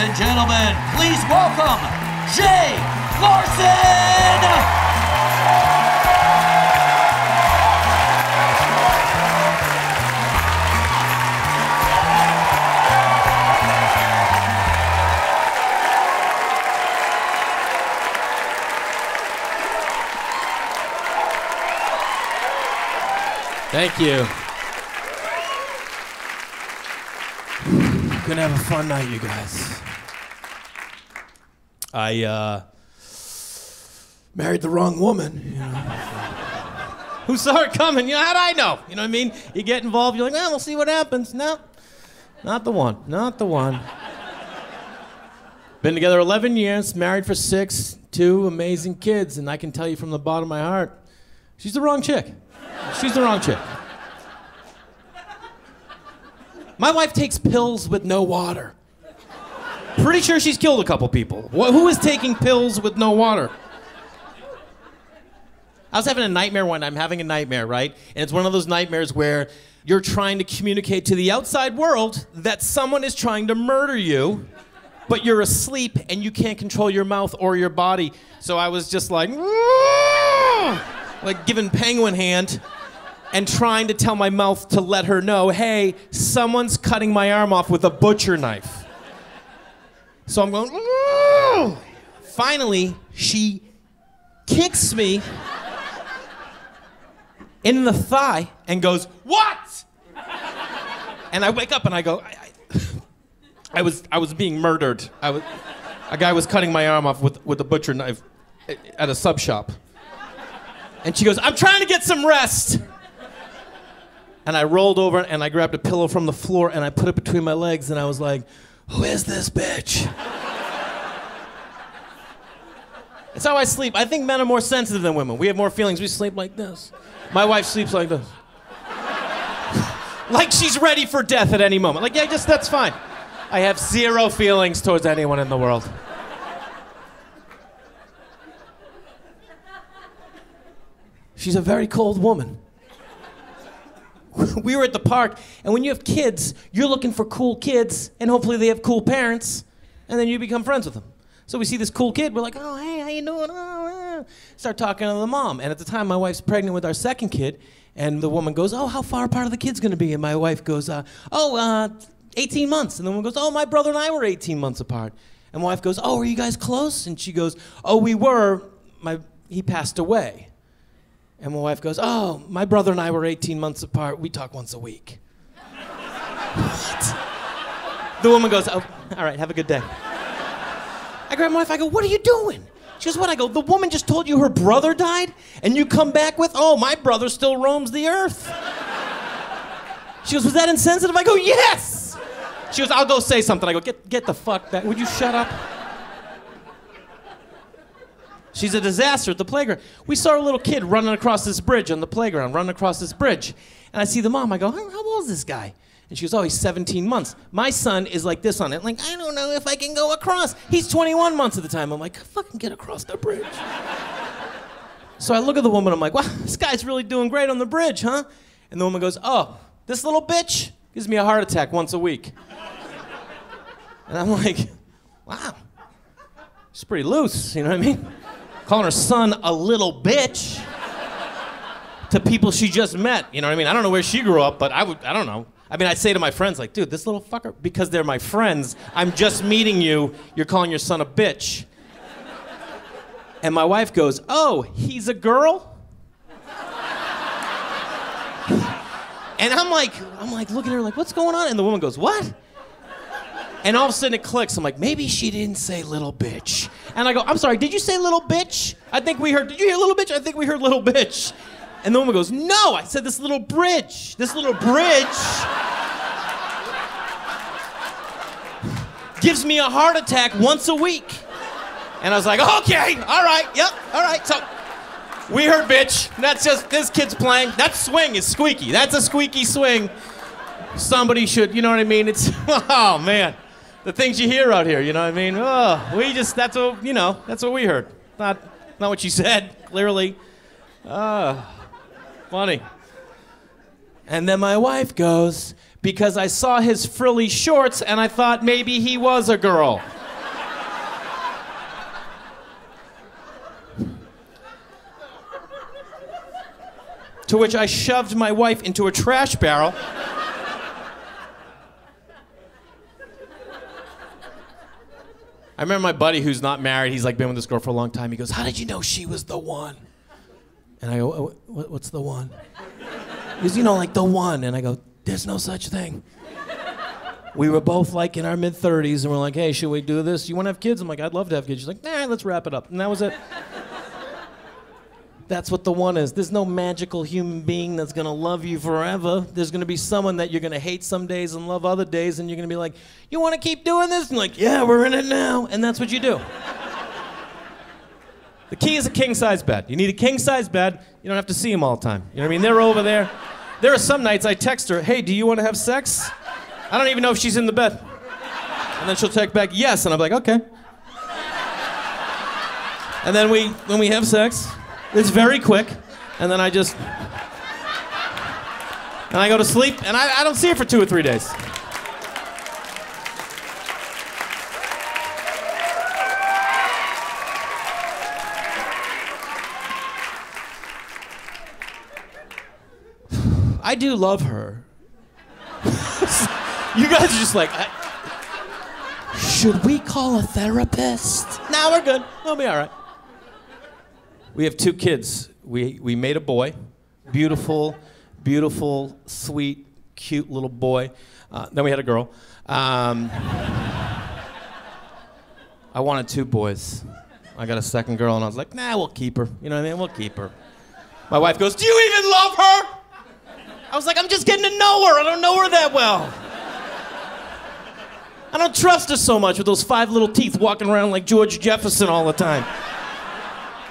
Ladies and gentlemen, please welcome Jay Larson! Thank you. Gonna have a fun night, you guys. I uh, married the wrong woman. You know. Who saw it coming? You know, how'd I know? You know what I mean? You get involved, you're like, well, we'll see what happens. No, not the one. Not the one. Been together 11 years, married for six, two amazing kids, and I can tell you from the bottom of my heart, she's the wrong chick. She's the wrong chick. My wife takes pills with no water. Pretty sure she's killed a couple people. Wh- who is taking pills with no water? I was having a nightmare one. I'm having a nightmare, right? And it's one of those nightmares where you're trying to communicate to the outside world that someone is trying to murder you, but you're asleep and you can't control your mouth or your body. So I was just like, like giving penguin hand and trying to tell my mouth to let her know, hey, someone's cutting my arm off with a butcher knife. So I'm going, "Ooh." finally, she kicks me in the thigh and goes, what? And I wake up and I go, I, I, I was, I was being murdered. I was, a guy was cutting my arm off with, with a butcher knife at a sub shop. And she goes, I'm trying to get some rest. And I rolled over and I grabbed a pillow from the floor and I put it between my legs and I was like, Who is this bitch? It's how I sleep. I think men are more sensitive than women. We have more feelings. We sleep like this. My wife sleeps like this. like she's ready for death at any moment. Like, yeah, just that's fine. I have zero feelings towards anyone in the world. She's a very cold woman. we were at the park, and when you have kids, you're looking for cool kids, and hopefully they have cool parents, and then you become friends with them. So we see this cool kid, we're like, oh, hey, how you doing? Oh. Start talking to the mom. And at the time, my wife's pregnant with our second kid, and the woman goes, oh, how far apart are the kids going to be? And my wife goes, uh, oh, uh, 18 months. And the woman goes, oh, my brother and I were 18 months apart. And my wife goes, oh, are you guys close? And she goes, oh, we were. My, he passed away. And my wife goes, Oh, my brother and I were 18 months apart. We talk once a week. what? The woman goes, Oh, all right, have a good day. I grab my wife, I go, What are you doing? She goes, What? I go, The woman just told you her brother died, and you come back with, Oh, my brother still roams the earth. She goes, Was that insensitive? I go, Yes. She goes, I'll go say something. I go, Get, get the fuck back. Would you shut up? She's a disaster at the playground. We saw a little kid running across this bridge on the playground, running across this bridge. And I see the mom. I go, how, old is this guy? And she goes, oh, he's 17 months. My son is like this on it. Like, I don't know if I can go across. He's 21 months at the time. I'm like, fucking get across the bridge. so I look at the woman. I'm like, wow, this guy's really doing great on the bridge, huh? And the woman goes, oh, this little bitch gives me a heart attack once a week. And I'm like, wow, she's pretty loose. You know what I mean? Calling her son a little bitch to people she just met. You know what I mean? I don't know where she grew up, but I would I don't know. I mean, I'd say to my friends, like, dude, this little fucker, because they're my friends, I'm just meeting you, you're calling your son a bitch. And my wife goes, oh, he's a girl? And I'm like, I'm like looking at her like, what's going on? And the woman goes, what? And all of a sudden it clicks. I'm like, maybe she didn't say little bitch. And I go, I'm sorry, did you say little bitch? I think we heard, did you hear little bitch? I think we heard little bitch. And the woman goes, no, I said this little bridge. This little bridge gives me a heart attack once a week. And I was like, okay, all right, yep, all right. So we heard bitch. That's just, this kid's playing. That swing is squeaky. That's a squeaky swing. Somebody should, you know what I mean? It's, oh man the things you hear out here. You know what I mean? Oh, we just that's what you know. That's what we heard. Not not what you said. Clearly. Oh, funny. And then my wife goes, because I saw his frilly shorts and I thought maybe he was a girl. to which I shoved my wife into a trash barrel. I remember my buddy who's not married, he's like been with this girl for a long time. He goes, How did you know she was the one? And I go, "Oh, What's the one? Goes, You know, like the one. And I go, There's no such thing. We were both like in our mid 30s and we're like, Hey, should we do this? You want to have kids? I'm like, I'd love to have kids. She's like, Nah, let's wrap it up. And that was it. That's what the one is. There's no magical human being that's gonna love you forever. There's gonna be someone that you're gonna hate some days and love other days, and you're gonna be like, You wanna keep doing this? And like, Yeah, we're in it now. And that's what you do. the key is a king size bed. You need a king size bed. You don't have to see them all the time. You know what I mean? They're over there. There are some nights I text her, Hey, do you wanna have sex? I don't even know if she's in the bed. And then she'll text back, Yes. And I'm like, Okay. And then we, when we have sex, it's very quick, and then I just, and I go to sleep, and I, I don't see her for two or three days. I do love her. you guys are just like, I, should we call a therapist? No, we're good. We'll be all right. We have two kids. We, we made a boy, beautiful, beautiful, sweet, cute little boy. Uh, then we had a girl. Um, I wanted two boys. I got a second girl, and I was like, nah, we'll keep her. You know what I mean? We'll keep her. My wife goes, Do you even love her? I was like, I'm just getting to know her. I don't know her that well. I don't trust her so much with those five little teeth walking around like George Jefferson all the time.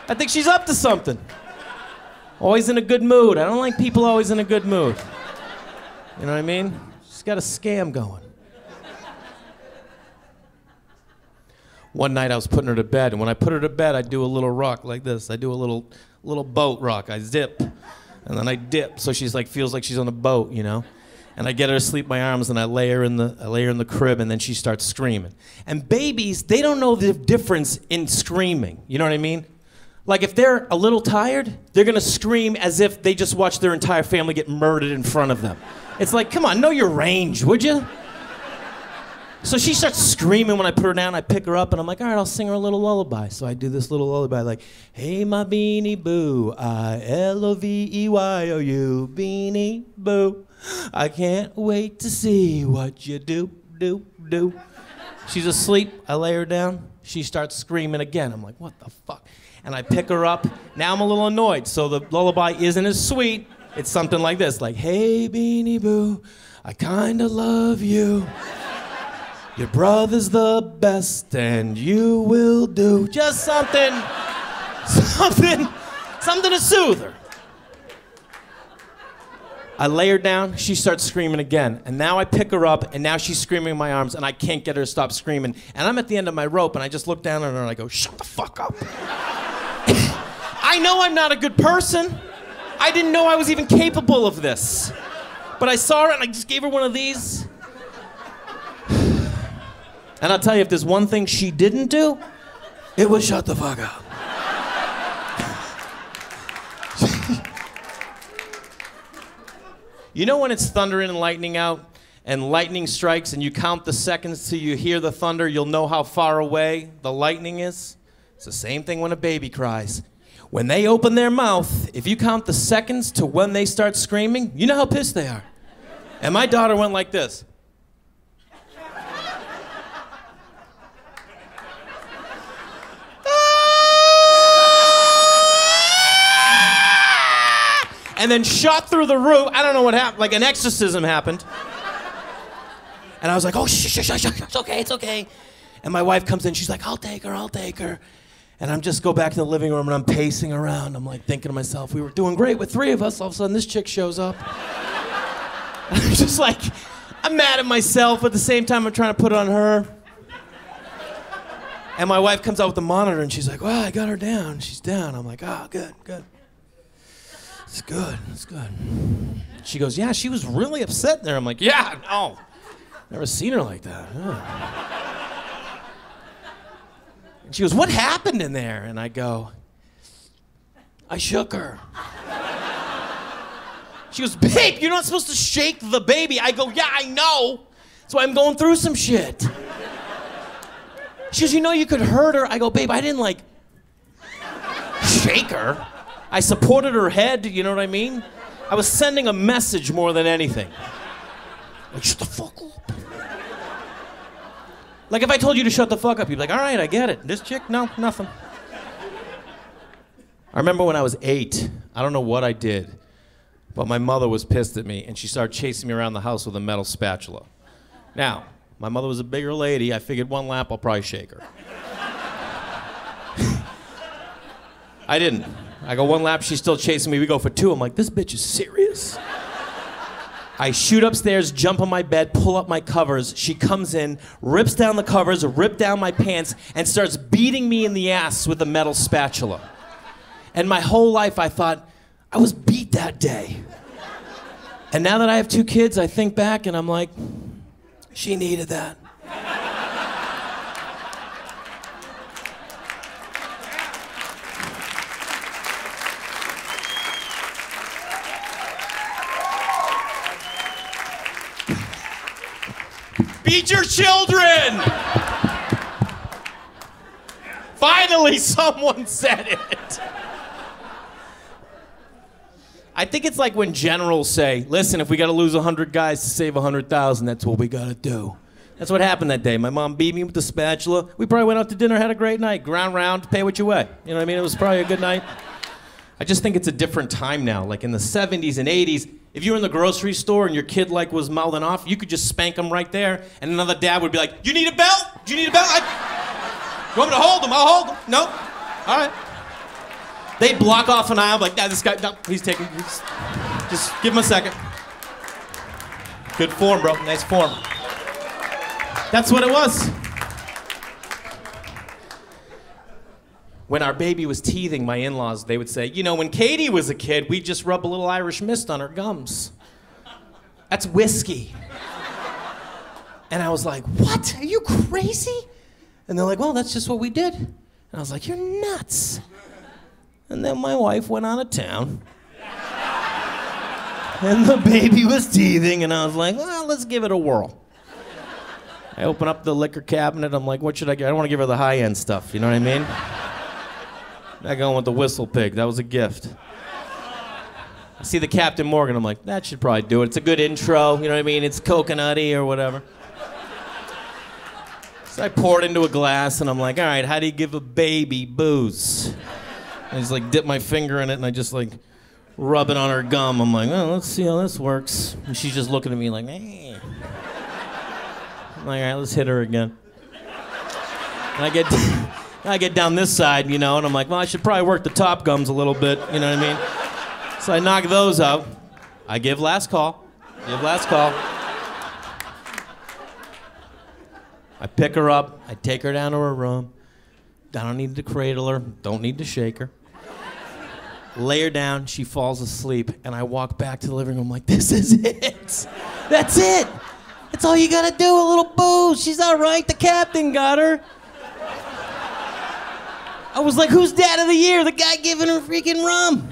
I think she's up to something. Always in a good mood. I don't like people always in a good mood. You know what I mean? She's got a scam going. One night I was putting her to bed, and when I put her to bed, I do a little rock like this. I do a little little boat rock. I zip, and then I dip, so she's like feels like she's on a boat, you know. And I get her to sleep in my arms, and I lay her in the I lay her in the crib, and then she starts screaming. And babies, they don't know the difference in screaming. You know what I mean? Like if they're a little tired, they're gonna scream as if they just watched their entire family get murdered in front of them. It's like, come on, know your range, would you? So she starts screaming when I put her down. I pick her up and I'm like, all right, I'll sing her a little lullaby. So I do this little lullaby like, hey, my beanie boo, I L O V E Y O U, beanie boo. I can't wait to see what you do, do, do. She's asleep. I lay her down. She starts screaming again. I'm like, what the fuck? And I pick her up. Now I'm a little annoyed. So the lullaby isn't as sweet. It's something like this like, hey, beanie boo, I kinda love you. Your brother's the best, and you will do just something, something, something to soothe her. I lay her down, she starts screaming again. And now I pick her up, and now she's screaming in my arms, and I can't get her to stop screaming. And I'm at the end of my rope, and I just look down at her and I go, Shut the fuck up. I know I'm not a good person. I didn't know I was even capable of this. But I saw her, and I just gave her one of these. And I'll tell you, if there's one thing she didn't do, it was shut the fuck up. You know when it's thundering and lightning out, and lightning strikes, and you count the seconds till you hear the thunder, you'll know how far away the lightning is? It's the same thing when a baby cries. When they open their mouth, if you count the seconds to when they start screaming, you know how pissed they are. And my daughter went like this. And then shot through the roof. I don't know what happened. Like an exorcism happened. And I was like, oh, shh, shh, shh, shh, it's okay, it's okay. And my wife comes in, she's like, I'll take her, I'll take her. And I'm just go back to the living room and I'm pacing around. I'm like thinking to myself, we were doing great with three of us. All of a sudden, this chick shows up. I'm just like, I'm mad at myself. At the same time, I'm trying to put it on her. And my wife comes out with the monitor and she's like, well, I got her down. She's down. I'm like, oh, good, good. It's good. It's good. She goes, Yeah, she was really upset there. I'm like, Yeah, no. Never seen her like that. And she goes, What happened in there? And I go, I shook her. She goes, Babe, you're not supposed to shake the baby. I go, Yeah, I know. That's why I'm going through some shit. She goes, You know, you could hurt her. I go, Babe, I didn't like shake her. I supported her head, you know what I mean? I was sending a message more than anything. Like, shut the fuck up. Like, if I told you to shut the fuck up, you'd be like, all right, I get it. This chick, no, nothing. I remember when I was eight, I don't know what I did, but my mother was pissed at me and she started chasing me around the house with a metal spatula. Now, my mother was a bigger lady. I figured one lap, I'll probably shake her. I didn't. I go one lap, she's still chasing me. We go for two. I'm like, this bitch is serious. I shoot upstairs, jump on my bed, pull up my covers. She comes in, rips down the covers, rip down my pants, and starts beating me in the ass with a metal spatula. And my whole life I thought, I was beat that day. And now that I have two kids, I think back and I'm like, she needed that. Beat your children! Finally, someone said it. I think it's like when generals say, listen, if we got to lose 100 guys to save 100,000, that's what we got to do. That's what happened that day. My mom beat me with the spatula. We probably went out to dinner, had a great night. Ground round, pay what you weigh. You know what I mean? It was probably a good night. I just think it's a different time now. Like in the 70s and 80s, if you were in the grocery store and your kid like was mouthing off, you could just spank him right there, and another dad would be like, "You need a belt? Do you need a belt? I... You want me to hold him? I'll hold him. No, all right." They'd block off an aisle, like, "Nah, this guy, no, he's taking. He's... Just give him a second. Good form, bro. Nice form. That's what it was. When our baby was teething, my in laws, they would say, you know, when Katie was a kid, we'd just rub a little Irish mist on her gums. That's whiskey. And I was like, what? Are you crazy? And they're like, well, that's just what we did. And I was like, you're nuts. And then my wife went out of town. And the baby was teething, and I was like, well, let's give it a whirl. I open up the liquor cabinet. I'm like, what should I get? I don't want to give her the high end stuff. You know what I mean? Not going with the WhistlePig. That was a gift. I see the Captain Morgan. I'm like, that should probably do it. It's a good intro. You know what I mean? It's coconutty or whatever. So I pour it into a glass and I'm like, all right, how do you give a baby booze? And I just like dip my finger in it and I just like rub it on her gum. I'm like, well, let's see how this works. And she's just looking at me like, eh. I'm like, all right, let's hit her again. And I get. I get down this side, you know, and I'm like, well, I should probably work the top gums a little bit, you know what I mean? So I knock those out. I give last call. Give last call. I pick her up. I take her down to her room. I don't need to cradle her. Don't need to shake her. Lay her down. She falls asleep, and I walk back to the living room like, this is it. That's it. That's all you gotta do. A little booze. She's all right. The captain got her. I was like, who's dad of the year? The guy giving her freaking rum.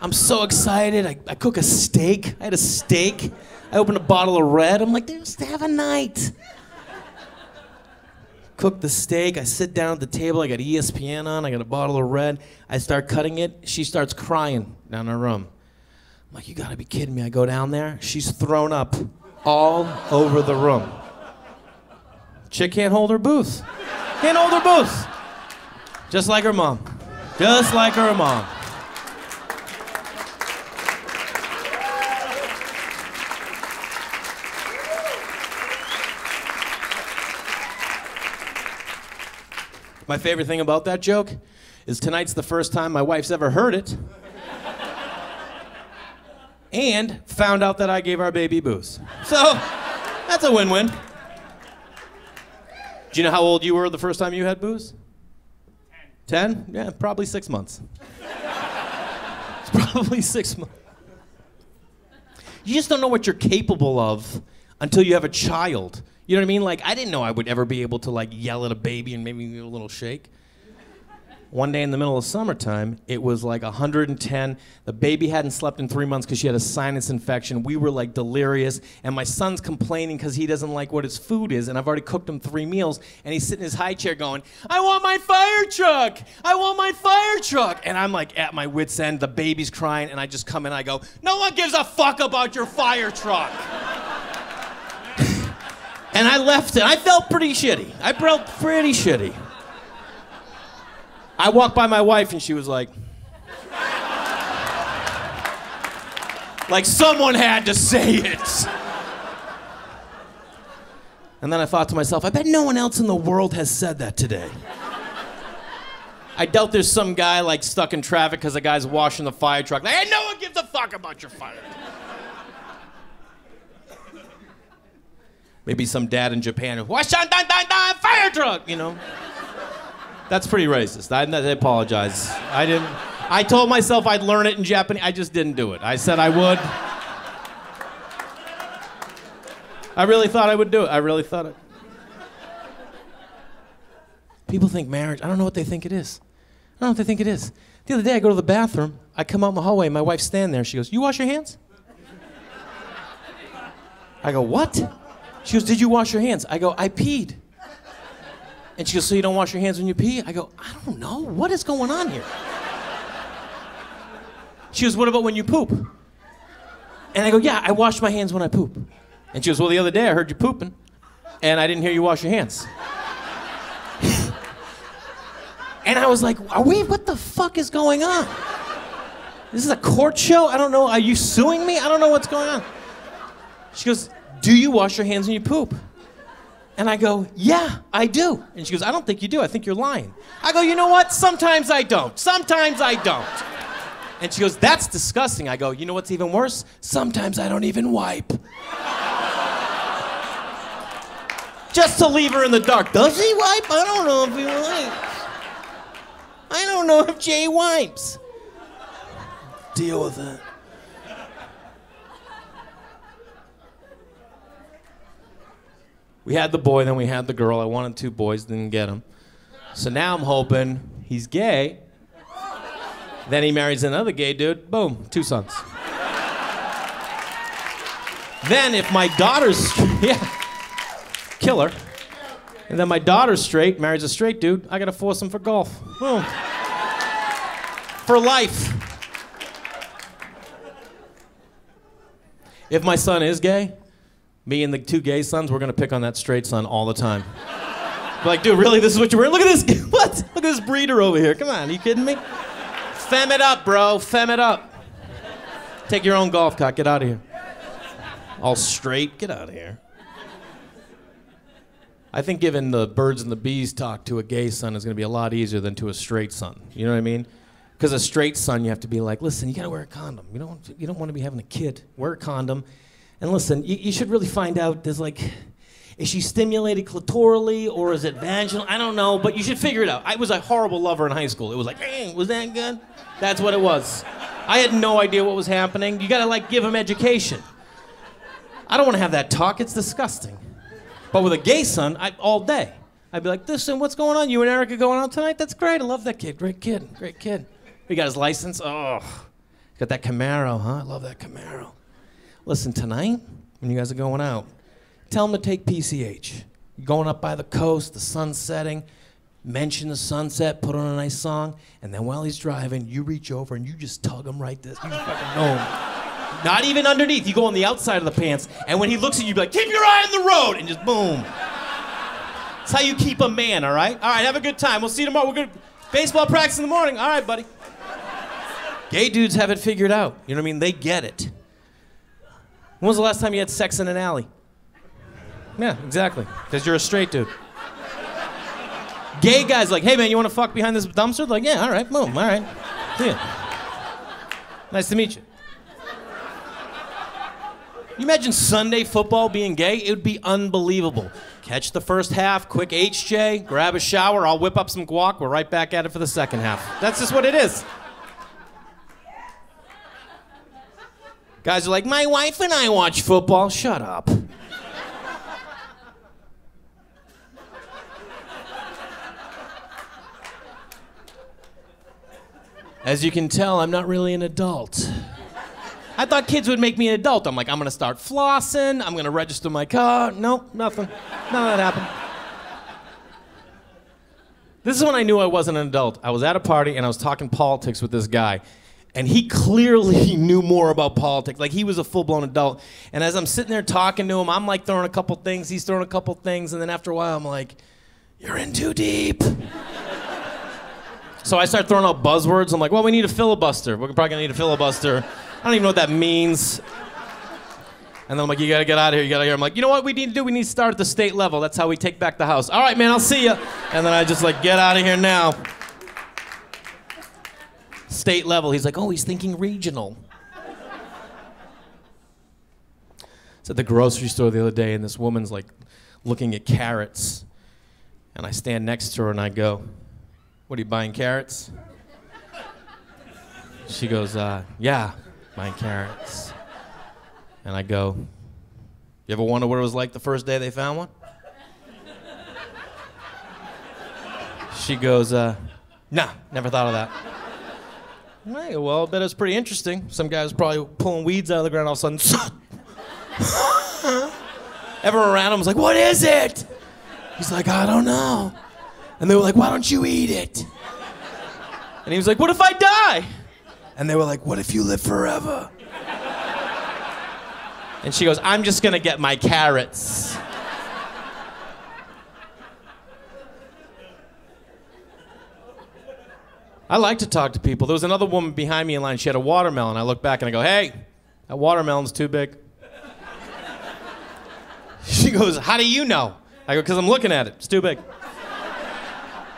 I'm so excited. I, I cook a steak. I had a steak. I opened a bottle of red. I'm like, just have a night. Cook the steak. I sit down at the table. I got ESPN on. I got a bottle of red. I start cutting it. She starts crying down her room. I'm like, you gotta be kidding me. I go down there. She's thrown up all over the room. Chick can't hold her booth. Can't hold her booth. Just like her mom. Just like her mom. My favorite thing about that joke is tonight's the first time my wife's ever heard it. and found out that I gave our baby booze. So that's a win win. Do you know how old you were the first time you had booze? Ten? Yeah, probably six months. It's probably six months. You just don't know what you're capable of until you have a child. You know what I mean? Like, I didn't know I would ever be able to, like, yell at a baby and maybe give a little shake. One day in the middle of summertime, it was like 110. The baby hadn't slept in three months because she had a sinus infection. We were like delirious, and my son's complaining because he doesn't like what his food is, and I've already cooked him three meals, and he's sitting in his high chair going, I want my fire truck! I want my fire truck! And I'm like at my wits' end, the baby's crying, and I just come in and I go, No one gives a fuck about your fire truck! and I left it. I felt pretty shitty. I felt pretty shitty. I walked by my wife and she was like, like someone had to say it. And then I thought to myself, I bet no one else in the world has said that today. I doubt there's some guy like stuck in traffic because the guy's washing the fire truck. Like, hey, no one gives a fuck about your fire. Maybe some dad in Japan, wash on fire truck, you know. That's pretty racist. I, I apologize. I didn't. I told myself I'd learn it in Japanese. I just didn't do it. I said I would. I really thought I would do it. I really thought it. People think marriage, I don't know what they think it is. I don't know what they think it is. The other day, I go to the bathroom. I come out in the hallway, my wife's standing there. She goes, You wash your hands? I go, What? She goes, Did you wash your hands? I go, I peed. And she goes, So you don't wash your hands when you pee? I go, I don't know. What is going on here? She goes, What about when you poop? And I go, Yeah, I wash my hands when I poop. And she goes, Well, the other day I heard you pooping, and I didn't hear you wash your hands. and I was like, Are we, what the fuck is going on? This is a court show? I don't know. Are you suing me? I don't know what's going on. She goes, Do you wash your hands when you poop? And I go, Yeah, I do. And she goes, I don't think you do. I think you're lying. I go, You know what? Sometimes I don't. Sometimes I don't. And she goes, That's disgusting. I go, You know what's even worse? Sometimes I don't even wipe. Just to leave her in the dark. Does he wipe? I don't know if he wipes. I don't know if Jay wipes. Deal with it. We had the boy, then we had the girl. I wanted two boys, didn't get them. So now I'm hoping he's gay. Then he marries another gay dude. Boom, two sons. then if my daughter's yeah, killer. And then my daughter's straight, marries a straight dude. I gotta force him for golf. Boom. For life. If my son is gay, me and the two gay sons, we're gonna pick on that straight son all the time. Like, dude, really? This is what you're wearing? Look at this. What? Look at this breeder over here. Come on, are you kidding me? Fem it up, bro. Fem it up. Take your own golf cart. Get out of here. All straight. Get out of here. I think giving the birds and the bees talk to a gay son is going to be a lot easier than to a straight son. You know what I mean? Because a straight son, you have to be like, listen, you got to wear a condom. You don't, you don't want to be having a kid. Wear a condom. And listen, you, you should really find out. There's like, is she stimulated clitorally or is it vaginal? I don't know, but you should figure it out. I was a horrible lover in high school. It was like, eh, was that good? That's what it was. I had no idea what was happening. You got to like give them education. I don't want to have that talk. It's disgusting. But with a gay son, I, all day, I'd be like, listen, what's going on? You and Erica going out tonight? That's great. I love that kid. Great kid. Great kid. He got his license. Oh, got that Camaro, huh? I love that Camaro. Listen, tonight, when you guys are going out, tell him to take PCH. You're going up by the coast, the sun's setting, mention the sunset, put on a nice song, and then while he's driving, you reach over and you just tug him right this. You fucking know him. Not even underneath. You go on the outside of the pants, and when he looks at you, you be like, keep your eye on the road, and just boom. That's how you keep a man, all right? All right, have a good time. We'll see you tomorrow. We're good. Baseball practice in the morning. All right, buddy. Gay dudes have it figured out. You know what I mean? They get it. When was the last time you had sex in an alley? Yeah, exactly. Because you're a straight dude. Gay guys like, hey man, you want to fuck behind this dumpster? Like, yeah, all right, boom, all right. See ya. Nice to meet you. You imagine Sunday football being gay? It would be unbelievable. Catch the first half, quick HJ, grab a shower, I'll whip up some guac, we're right back at it for the second half. That's just what it is. Guys are like, my wife and I watch football. Shut up. As you can tell, I'm not really an adult. I thought kids would make me an adult. I'm like, I'm gonna start flossing, I'm gonna register my car. Nope, nothing. None of that happened. This is when I knew I wasn't an adult. I was at a party and I was talking politics with this guy. And he clearly knew more about politics. Like he was a full blown adult. And as I'm sitting there talking to him, I'm like throwing a couple things, he's throwing a couple things. And then after a while, I'm like, You're in too deep. so I start throwing out buzzwords. I'm like, Well, we need a filibuster. We're probably gonna need a filibuster. I don't even know what that means. And then I'm like, you gotta get out of here, you gotta get here. I'm like, you know what we need to do? We need to start at the state level. That's how we take back the house. All right, man, I'll see you. And then I just like, get out of here now. State level. He's like, oh, he's thinking regional. It's at the grocery store the other day, and this woman's like looking at carrots. And I stand next to her and I go, What are you buying carrots? She goes, uh, Yeah, buying carrots. And I go, You ever wonder what it was like the first day they found one? She goes, uh, Nah, never thought of that. Hey, well, I bet it was pretty interesting. Some guy's probably pulling weeds out of the ground all of a sudden. Everyone around him was like, What is it? He's like, I don't know. And they were like, Why don't you eat it? And he was like, What if I die? And they were like, What if you live forever? And she goes, I'm just gonna get my carrots. I like to talk to people. There was another woman behind me in line. She had a watermelon. I look back and I go, Hey, that watermelon's too big. She goes, How do you know? I go, Because I'm looking at it. It's too big.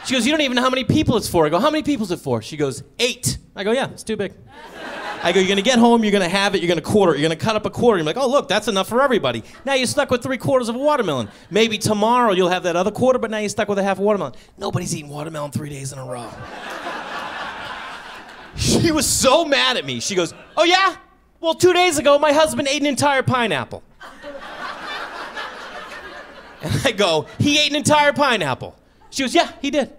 She goes, You don't even know how many people it's for. I go, How many people is it for? She goes, Eight. I go, Yeah, it's too big. I go, You're to get home, you're to have it, you're to quarter it, you're to cut up a quarter. You're like, Oh, look, that's enough for everybody. Now you're stuck with three quarters of a watermelon. Maybe tomorrow you'll have that other quarter, but now you're stuck with a half a watermelon. Nobody's eating watermelon three days in a row. She was so mad at me. She goes, Oh, yeah? Well, two days ago, my husband ate an entire pineapple. And I go, He ate an entire pineapple. She goes, Yeah, he did.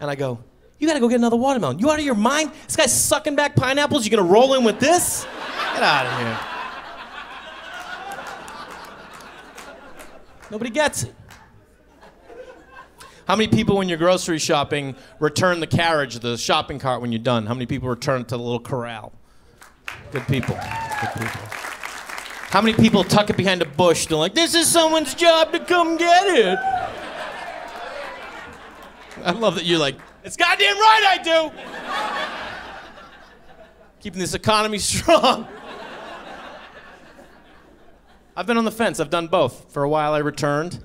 And I go, You gotta go get another watermelon. You out of your mind? This guy's sucking back pineapples. You gonna roll in with this? Get out of here. Nobody gets it. How many people, when you're grocery shopping, return the carriage, the shopping cart when you're done? How many people return it to the little corral? Good people. Good people. How many people tuck it behind a bush? They're like, this is someone's job to come get it. I love that you're like, it's goddamn right I do. Keeping this economy strong. I've been on the fence. I've done both. For a while, I returned.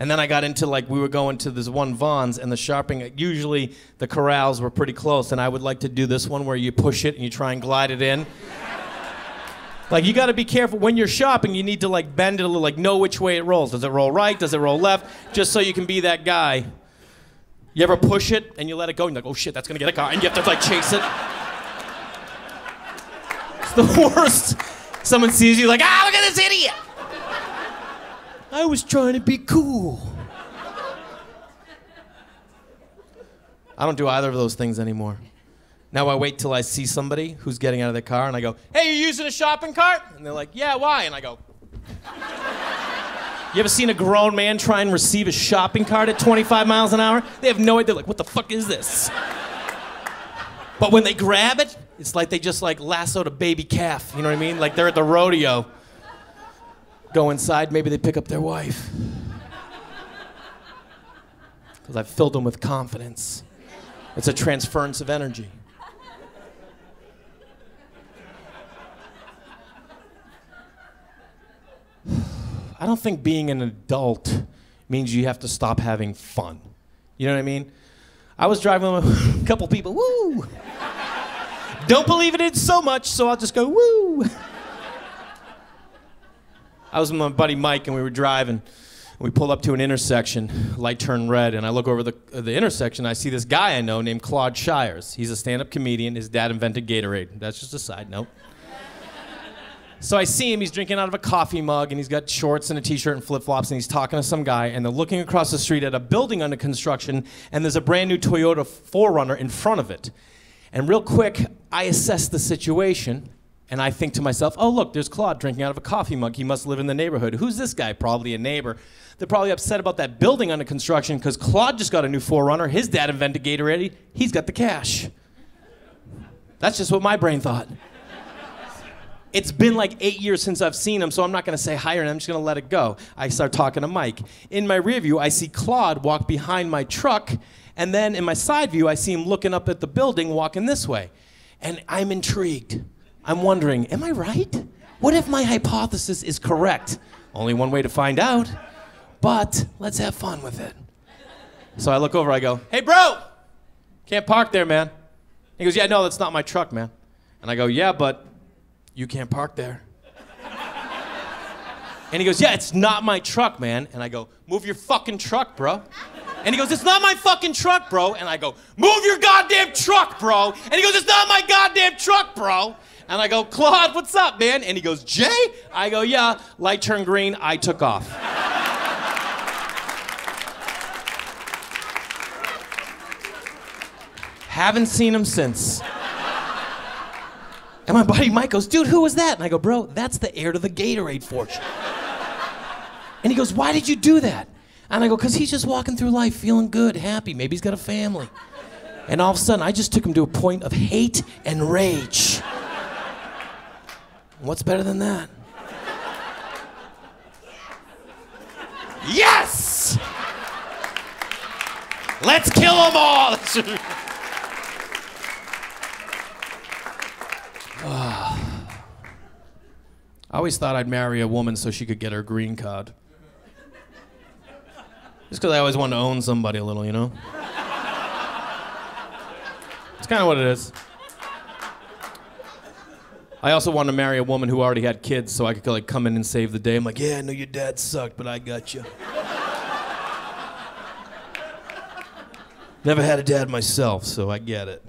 And then I got into like we were going to this one Vons and the shopping. Usually the corrals were pretty close, and I would like to do this one where you push it and you try and glide it in. like you got to be careful when you're shopping. You need to like bend it a little, like know which way it rolls. Does it roll right? Does it roll left? Just so you can be that guy. You ever push it and you let it go and you're like, oh shit, that's gonna get a car, and you have to like chase it. It's the worst. Someone sees you like, ah, look at this idiot. I was trying to be cool. I don't do either of those things anymore. Now I wait till I see somebody who's getting out of their car and I go, hey, you using a shopping cart? And they're like, yeah, why? And I go, you ever seen a grown man try and receive a shopping cart at 25 miles an hour? They have no idea, they're like, what the fuck is this? But when they grab it, it's like they just like lassoed a baby calf. You know what I mean? Like they're at the rodeo go inside, maybe they pick up their wife. Because I've filled them with confidence. It's a transference of energy. I don't think being an adult means you have to stop having fun. You know what I mean? I was driving with a couple people, woo! Don't believe it in so much, so I'll just go, woo! I was with my buddy Mike, and we were driving. We pulled up to an intersection, light turned red, and I look over the, the intersection. I see this guy I know named Claude Shires. He's a stand up comedian. His dad invented Gatorade. That's just a side note. So I see him, he's drinking out of a coffee mug and he's got shorts and a t shirt and flip flops and he's talking to some guy and they're looking across the street at a building under construction and there's a brand new Toyota 4Runner in front of it. And real quick, I assess the situation and I think to myself, oh, look, there's Claude drinking out of a coffee mug. He must live in the neighborhood. Who's this guy? Probably a neighbor. They're probably upset about that building under construction because Claude just got a new 4Runner. His dad invented Gatorade. He's got the cash. That's just what my brain thought. It's been like eight years since I've seen him, so I'm not going to say hi or I'm just going to let it go. I start talking to Mike. In my rear view, I see Claude walk behind my truck, and then in my side view, I see him looking up at the building, walking this way. And I'm intrigued. I'm wondering, am I right? What if my hypothesis is correct? Only one way to find out, but let's have fun with it. So I look over, I go, hey, bro, can't park there, man. He goes, yeah, no, that's not my truck, man. And I go, yeah, but you can't park there. And he goes, Yeah, it's not my truck, man. And I go, Move your fucking truck, bro. And he goes, It's not my fucking truck, bro. And I go, Move your goddamn truck, bro. And he goes, It's not my goddamn truck, bro. And I go, Claude, what's up, man? And he goes, Jay? I go, Yeah. Light turned green. I took off. Haven't seen him since. And my buddy Mike goes, dude, who was that? And I go, bro, that's the heir to the Gatorade fortune. and he goes, why did you do that? And I go, because he's just walking through life feeling good, happy. Maybe he's got a family. And all of a sudden, I just took him to a point of hate and rage. What's better than that? Yes! Let's kill them all! I always thought I'd marry a woman so she could get her green card. Just because I always wanted to own somebody a little, you know? It's kind of what it is. I also wanted to marry a woman who already had kids so I could like come in and save the day. I'm like, yeah, I know your dad sucked, but I got you. Never had a dad myself, so I get it.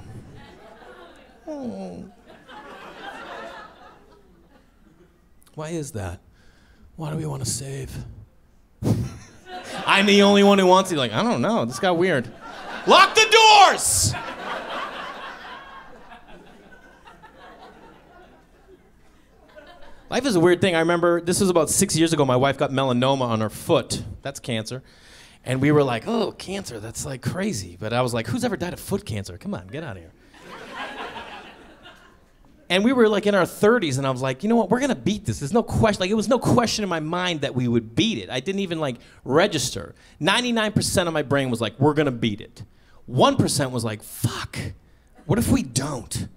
Oh. Why is that? Why do we want to save? I'm the only one who wants to. Like, I don't know. This got weird. Lock the doors! Life is a weird thing. I remember this was about six years ago. My wife got melanoma on her foot. That's cancer. And we were like, oh, cancer, that's like crazy. But I was like, who's ever died of foot cancer? Come on, get out of here. And we were like in our 30s, and I was like, you know what? We're gonna beat this. There's no question. Like it was no question in my mind that we would beat it. I didn't even like register. 99% of my brain was like, we're gonna beat it. 1% was like, fuck. What if we don't?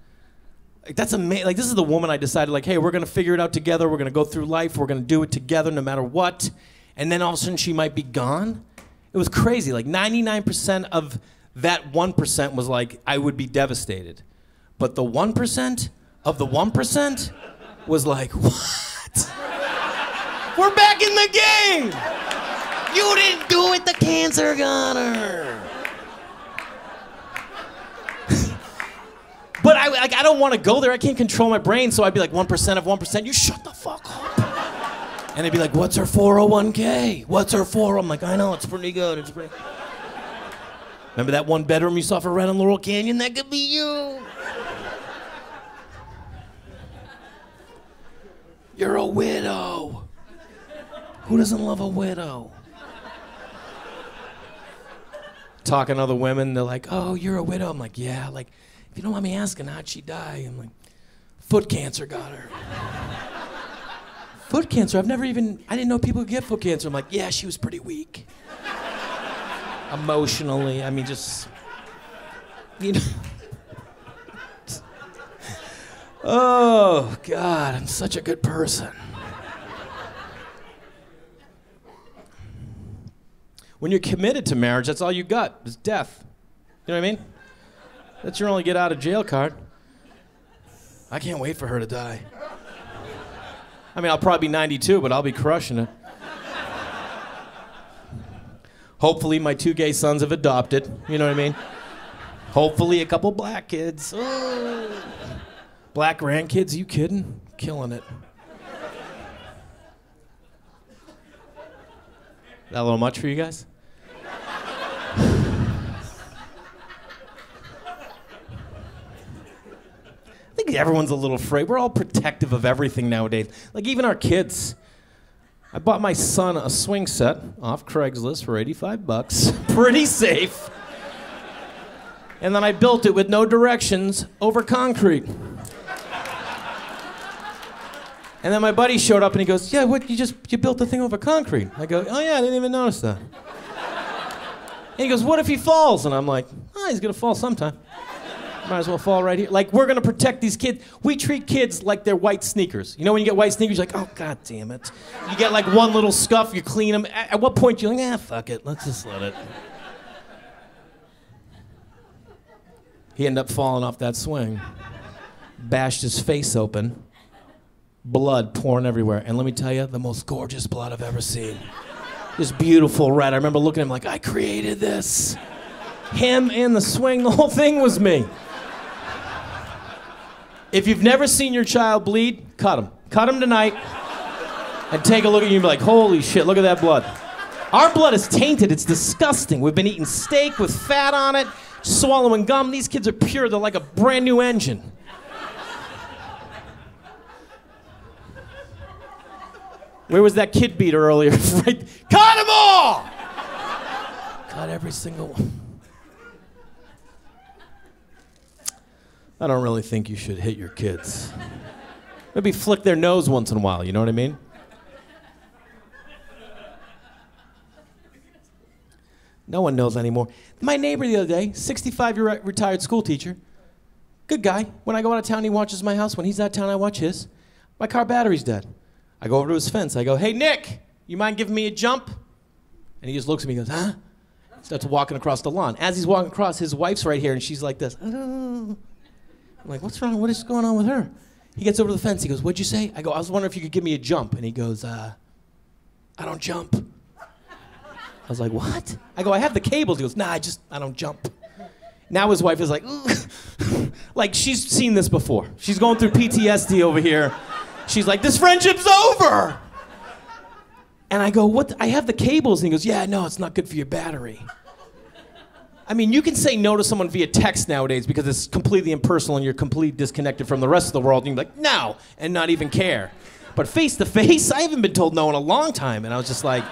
Like that's amazing. Like this is the woman I decided like, hey, we're gonna figure it out together. We're gonna go through life. We're gonna do it together, no matter what. And then all of a sudden she might be gone. It was crazy. Like 99% of that 1% was like, I would be devastated. But the 1%, of the 1% was like, what? We're back in the game! You didn't do it, the cancer got but I, like, I don't want to go there. I can't control my brain, so I'd be like, 1% of 1%, you shut the fuck up. And they'd be like, what's her 401k? What's her 4? I'm like, I know, it's pretty good. It's pretty. Remember that one bedroom you saw for rent in Laurel Canyon? That could be you. You're a widow. Who doesn't love a widow? Talking to other women, they're like, oh, you're a widow. I'm like, yeah. Like, if you don't mind me asking, how'd she die? I'm like, foot cancer got her. foot cancer? I've never even, I didn't know people could get foot cancer. I'm like, yeah, she was pretty weak. Emotionally, I mean, just, you know. Oh, God, I'm such a good person. When you're committed to marriage, that's all you got is death. You know what I mean? That's your only get out of jail card. I can't wait for her to die. I mean, I'll probably be 92, but I'll be crushing it. Hopefully, my two gay sons have adopted. You know what I mean? Hopefully, a couple black kids. Black grandkids, you kidding? Killing it. That a little much for you guys? Think everyone's a little afraid. We're all protective of everything nowadays. Like even our kids. I bought my son a swing set off Craigslist for 85 bucks. Pretty safe. And then I built it with no directions over concrete. And then my buddy showed up and he goes, "Yeah, what? You just you built the thing over concrete?" I go, "Oh yeah, I didn't even notice that." And he goes, "What if he falls?" And I'm like, "Oh, he's gonna fall sometime. Might as well fall right here." Like we're gonna protect these kids. We treat kids like they're white sneakers. You know when you get white sneakers, you're like, "Oh god damn it!" You get like one little scuff, you clean them. At, at what point you're like, "Ah, fuck it, let's just let it." He ended up falling off that swing, bashed his face open blood pouring everywhere. And let me tell you, the most gorgeous blood I've ever seen. This beautiful red. I remember looking at him like, I created this. Him and the swing, the whole thing was me. If you've never seen your child bleed, cut him. Cut him tonight and take a look at you and be like, holy shit, look at that blood. Our blood is tainted. It's disgusting. We've been eating steak with fat on it, swallowing gum. These kids are pure. They're like a brand new engine. Where was that kid beater earlier? right. Cut them all! Cut every single one. I don't really think you should hit your kids. Maybe flick their nose once in a while, you know what I mean? No one knows anymore. My neighbor the other day, 65 year retired school teacher, good guy. When I go out of town, he watches my house. When he's out of town, I watch his. My car battery's dead. I go over to his fence. I go, hey, Nick, you mind giving me a jump? And he just looks at me and goes, huh? Starts walking across the lawn. As he's walking across, his wife's right here, and she's like this. I'm like, what's wrong? What is going on with her? He gets over the fence. He goes, what'd you say? I go, I was wondering if you could give me a jump. And he goes, uh, I don't jump. I was like, what? I go, I have the cables. He goes, nah, I just, I don't jump. Now his wife is like, like she's seen this before. She's going through PTSD over here. She's like, this friendship's over. And I go, what? I have the cables. And he goes, yeah, no, it's not good for your battery. I mean, you can say no to someone via text nowadays because it's completely impersonal and you're completely disconnected from the rest of the world. And you're like, no, and not even care. But face to face, I haven't been told no in a long time. And I was just like,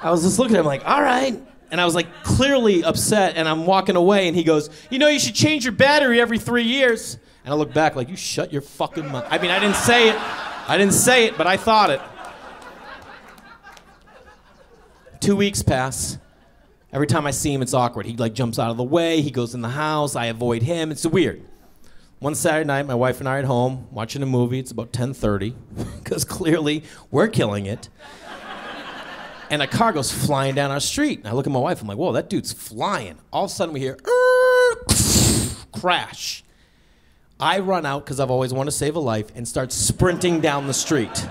I was just looking at him like, all right. And I was like clearly upset. And I'm walking away. And he goes, you know, you should change your battery every three years. And I look back like, you shut your fucking mouth. I mean, I didn't say it. I didn't say it, but I thought it. Two weeks pass. Every time I see him, it's awkward. He like jumps out of the way. He goes in the house. I avoid him. It's weird. One Saturday night, my wife and I are at home watching a movie. It's about 10:30, because clearly we're killing it. And a car goes flying down our street. And I look at my wife. I'm like, "Whoa, that dude's flying!" All of a sudden, we hear crash. I run out because I've always wanted to save a life and start sprinting down the street.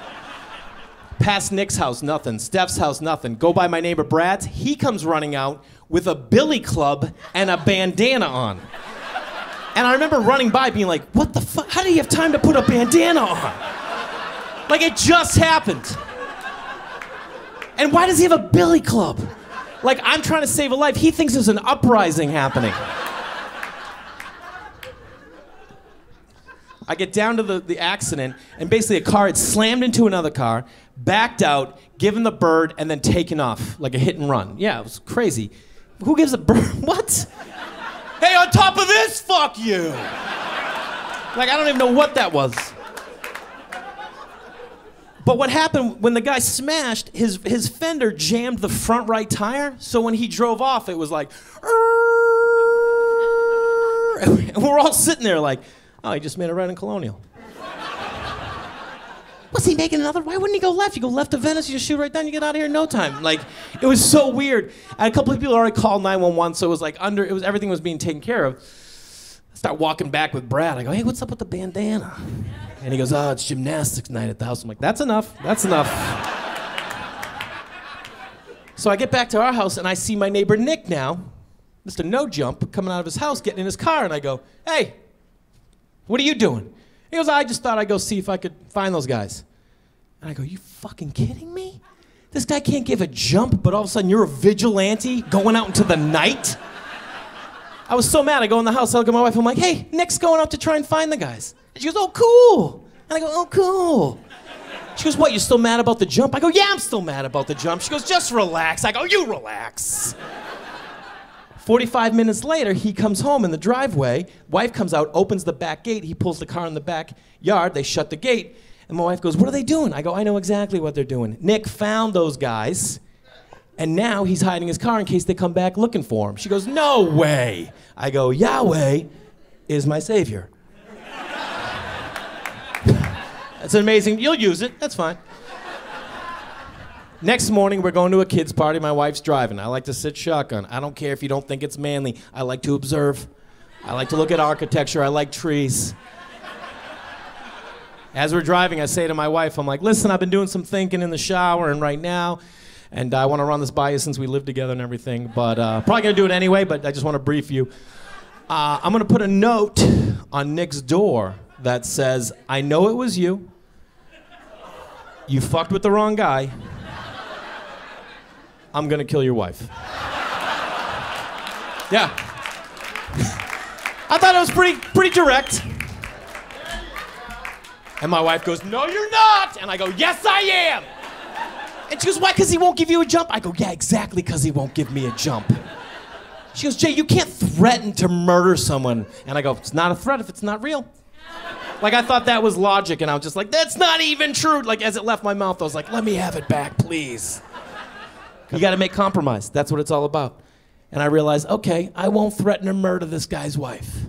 Past Nick's house, nothing. Steph's house, nothing. Go by my neighbor Brad's. He comes running out with a billy club and a bandana on. And I remember running by being like, what the fuck? How do you have time to put a bandana on? Like it just happened. And why does he have a billy club? Like I'm trying to save a life. He thinks there's an uprising happening. I get down to the, the accident, and basically a car had slammed into another car, backed out, given the bird, and then taken off like a hit and run. Yeah, it was crazy. Who gives a bird? What? hey, on top of this, fuck you! Like, I don't even know what that was. But what happened when the guy smashed, his, his fender jammed the front right tire, so when he drove off, it was like, and we're all sitting there like, Oh, he just made a right in Colonial. Was he making another? Why wouldn't he go left? You go left to Venice, you just shoot right down, you get out of here in no time. Like, it was so weird. And a couple of people already called 911, so it was like under, it was everything was being taken care of. I start walking back with Brad. I go, hey, what's up with the bandana? And he goes, oh, it's gymnastics night at the house. I'm like, that's enough. That's enough. so I get back to our house and I see my neighbor Nick now, Mr. No Jump, coming out of his house, getting in his car, and I go, hey, what are you doing? He goes, I just thought I'd go see if I could find those guys. And I go, You fucking kidding me? This guy can't give a jump, but all of a sudden you're a vigilante going out into the night? I was so mad. I go in the house, I look at my wife, I'm like, hey, Nick's going out to try and find the guys. And she goes, oh, cool. And I go, oh, cool. She goes, what, you still mad about the jump? I go, yeah, I'm still mad about the jump. She goes, just relax. I go, you relax. 45 minutes later, he comes home in the driveway. Wife comes out, opens the back gate. He pulls the car in the backyard. They shut the gate. And my wife goes, What are they doing? I go, I know exactly what they're doing. Nick found those guys, and now he's hiding his car in case they come back looking for him. She goes, No way. I go, Yahweh is my savior. That's amazing. You'll use it. That's fine. Next morning, we're going to a kids' party. My wife's driving. I like to sit shotgun. I don't care if you don't think it's manly. I like to observe. I like to look at architecture. I like trees. As we're driving, I say to my wife, I'm like, listen, I've been doing some thinking in the shower and right now, and I want to run this by you since we live together and everything, but uh, probably going to do it anyway, but I just want to brief you. Uh, I'm going to put a note on Nick's door that says, I know it was you. You fucked with the wrong guy. I'm gonna kill your wife. Yeah. I thought it was pretty pretty direct. And my wife goes, No, you're not. And I go, Yes, I am. And she goes, Why? Because he won't give you a jump? I go, Yeah, exactly, because he won't give me a jump. She goes, Jay, you can't threaten to murder someone. And I go, It's not a threat if it's not real. Like, I thought that was logic, and I was just like, That's not even true. Like, as it left my mouth, I was like, Let me have it back, please. You got to make compromise. That's what it's all about. And I realized, okay, I won't threaten to murder this guy's wife.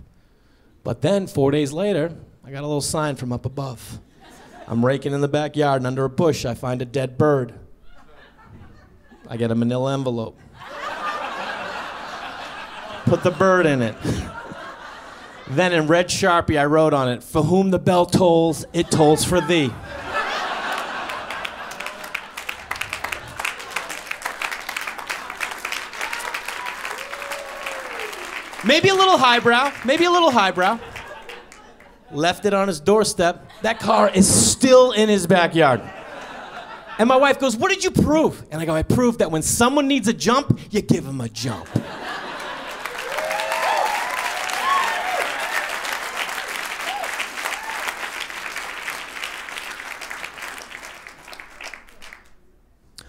But then, four days later, I got a little sign from up above. I'm raking in the backyard, and under a bush, I find a dead bird. I get a manila envelope. Put the bird in it. then, in red Sharpie, I wrote on it, For whom the bell tolls, it tolls for thee. Maybe a little highbrow, maybe a little highbrow. Left it on his doorstep. That car is still in his backyard. And my wife goes, What did you prove? And I go, I proved that when someone needs a jump, you give them a jump.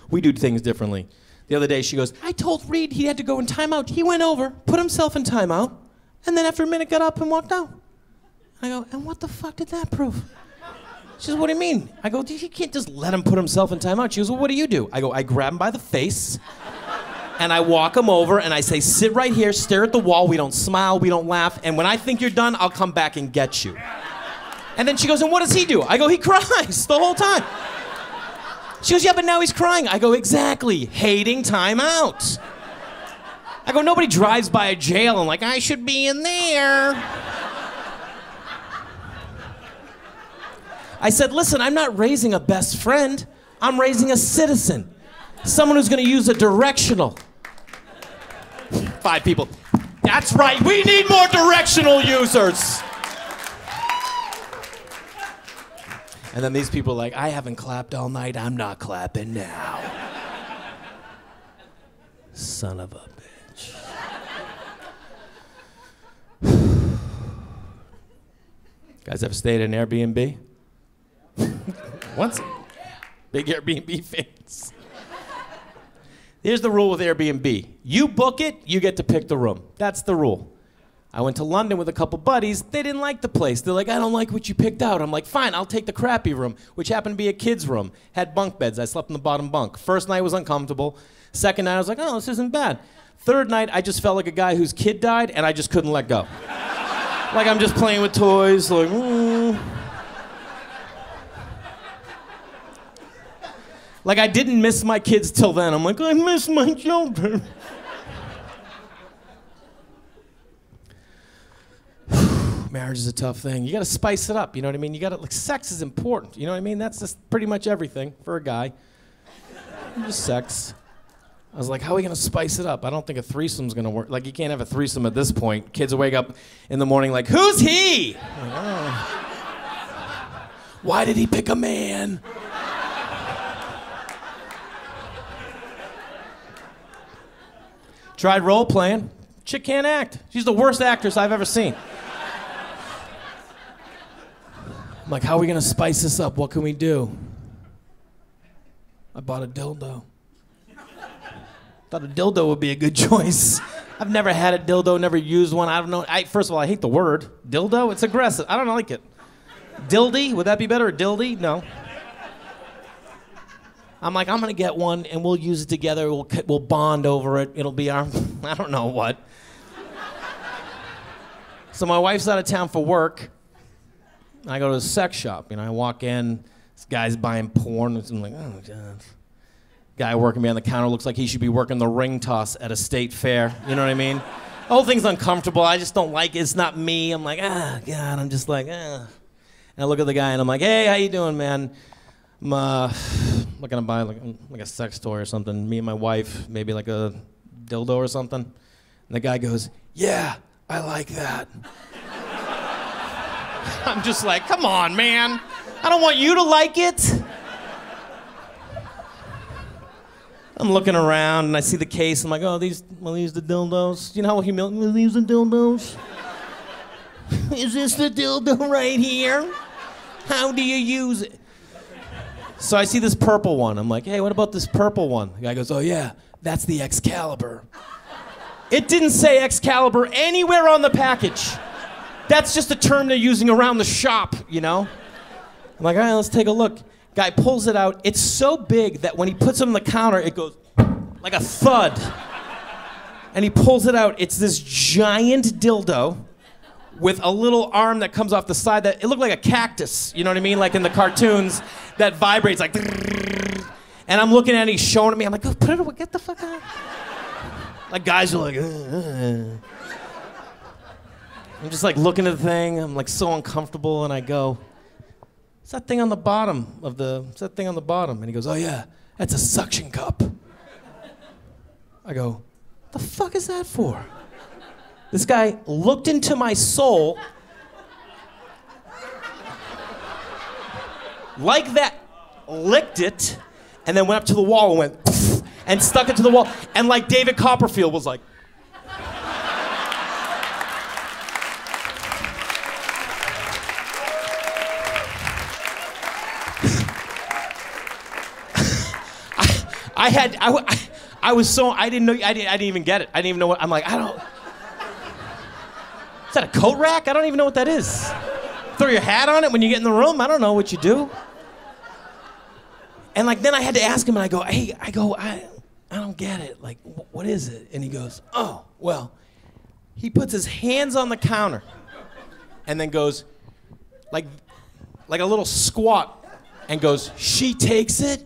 we do things differently. The other day, she goes, I told Reed he had to go in timeout. He went over, put himself in timeout, and then after a minute got up and walked out. I go, and what the fuck did that prove? She goes, what do you mean? I go, you can't just let him put himself in timeout. She goes, well, what do you do? I go, I grab him by the face, and I walk him over, and I say, sit right here, stare at the wall. We don't smile, we don't laugh, and when I think you're done, I'll come back and get you. And then she goes, and what does he do? I go, he cries the whole time. She goes, Yeah, but now he's crying. I go, Exactly. Hating time out. I go, Nobody drives by a jail and, like, I should be in there. I said, Listen, I'm not raising a best friend, I'm raising a citizen. Someone who's gonna use a directional. Five people. That's right, we need more directional users. And then these people are like, I haven't clapped all night, I'm not clapping now. Son of a bitch. Guys ever stayed in Airbnb? Once? Big Airbnb fans. Here's the rule with Airbnb you book it, you get to pick the room. That's the rule. I went to London with a couple buddies. They didn't like the place. They're like, I don't like what you picked out. I'm like, fine, I'll take the crappy room, which happened to be a kid's room. Had bunk beds. I slept in the bottom bunk. First night was uncomfortable. Second night, I was like, oh, this isn't bad. Third night, I just felt like a guy whose kid died, and I just couldn't let go. like I'm just playing with toys, like, mm. Like I didn't miss my kids till then. I'm like, I miss my children. marriage is a tough thing. You got to spice it up. You know what I mean? You got to like sex is important. You know what I mean? That's just pretty much everything for a guy. just sex. I was like, how are we gonna spice it up? I don't think a threesome's gonna work. Like, you can't have a threesome at this point. Kids wake up in the morning like, who's he? Like, oh. Why did he pick a man? Tried role playing. Chick can't act. She's the worst actress I've ever seen. I'm like, how are we gonna spice this up? What can we do? I bought a dildo. Thought a dildo would be a good choice. I've never had a dildo, never used one. I don't know. I, first of all, I hate the word dildo. It's aggressive. I don't like it. Dildy, would that be better? Dildy? No. I'm like, I'm gonna get one and we'll use it together. We'll, we'll bond over it. It'll be our, I don't know what. So my wife's out of town for work. I go to a sex shop. You know, I walk in. This guy's buying porn. And I'm like, oh god. Guy working behind the counter looks like he should be working the ring toss at a state fair. You know what I mean? The whole thing's uncomfortable. I just don't like it. It's not me. I'm like, ah, God. I'm just like, ah. And I look at the guy and I'm like, hey, how you doing, man? I'm uh, looking to buy like, like a sex toy or something. Me and my wife, maybe like a dildo or something. And the guy goes, yeah, I like that. I'm just like, come on, man. I don't want you to like it. I'm looking around and I see the case. I'm like, oh, these, well, these the dildos. You know how humiliating these the dildos? Is this the dildo right here? How do you use it? So I see this purple one. I'm like, hey, what about this purple one? The guy goes, oh, yeah, that's the Excalibur. It didn't say Excalibur anywhere on the package. That's just a term they're using around the shop, you know? I'm like, all right, let's take a look. Guy pulls it out. It's so big that when he puts it on the counter, it goes like a thud. And he pulls it out. It's this giant dildo with a little arm that comes off the side that it looked like a cactus, you know what I mean? Like in the cartoons that vibrates like and I'm looking at it, he's showing it me. I'm like, oh, put it away, get the fuck out. Like guys are like, uh. I'm just like looking at the thing. I'm like so uncomfortable, and I go, "It's that thing on the bottom of the. It's that thing on the bottom." And he goes, "Oh yeah, that's a suction cup." I go, "The fuck is that for?" This guy looked into my soul like that, licked it, and then went up to the wall and went and stuck it to the wall. And like David Copperfield was like. I had I, I, was so I didn't know I didn't I didn't even get it. I didn't even know what I'm like. I don't. Is that a coat rack? I don't even know what that is. Throw your hat on it when you get in the room. I don't know what you do. And like then I had to ask him, and I go, hey, I go, I, I don't get it. Like, wh- what is it? And he goes, oh, well, he puts his hands on the counter, and then goes, like, like a little squat, and goes, she takes it,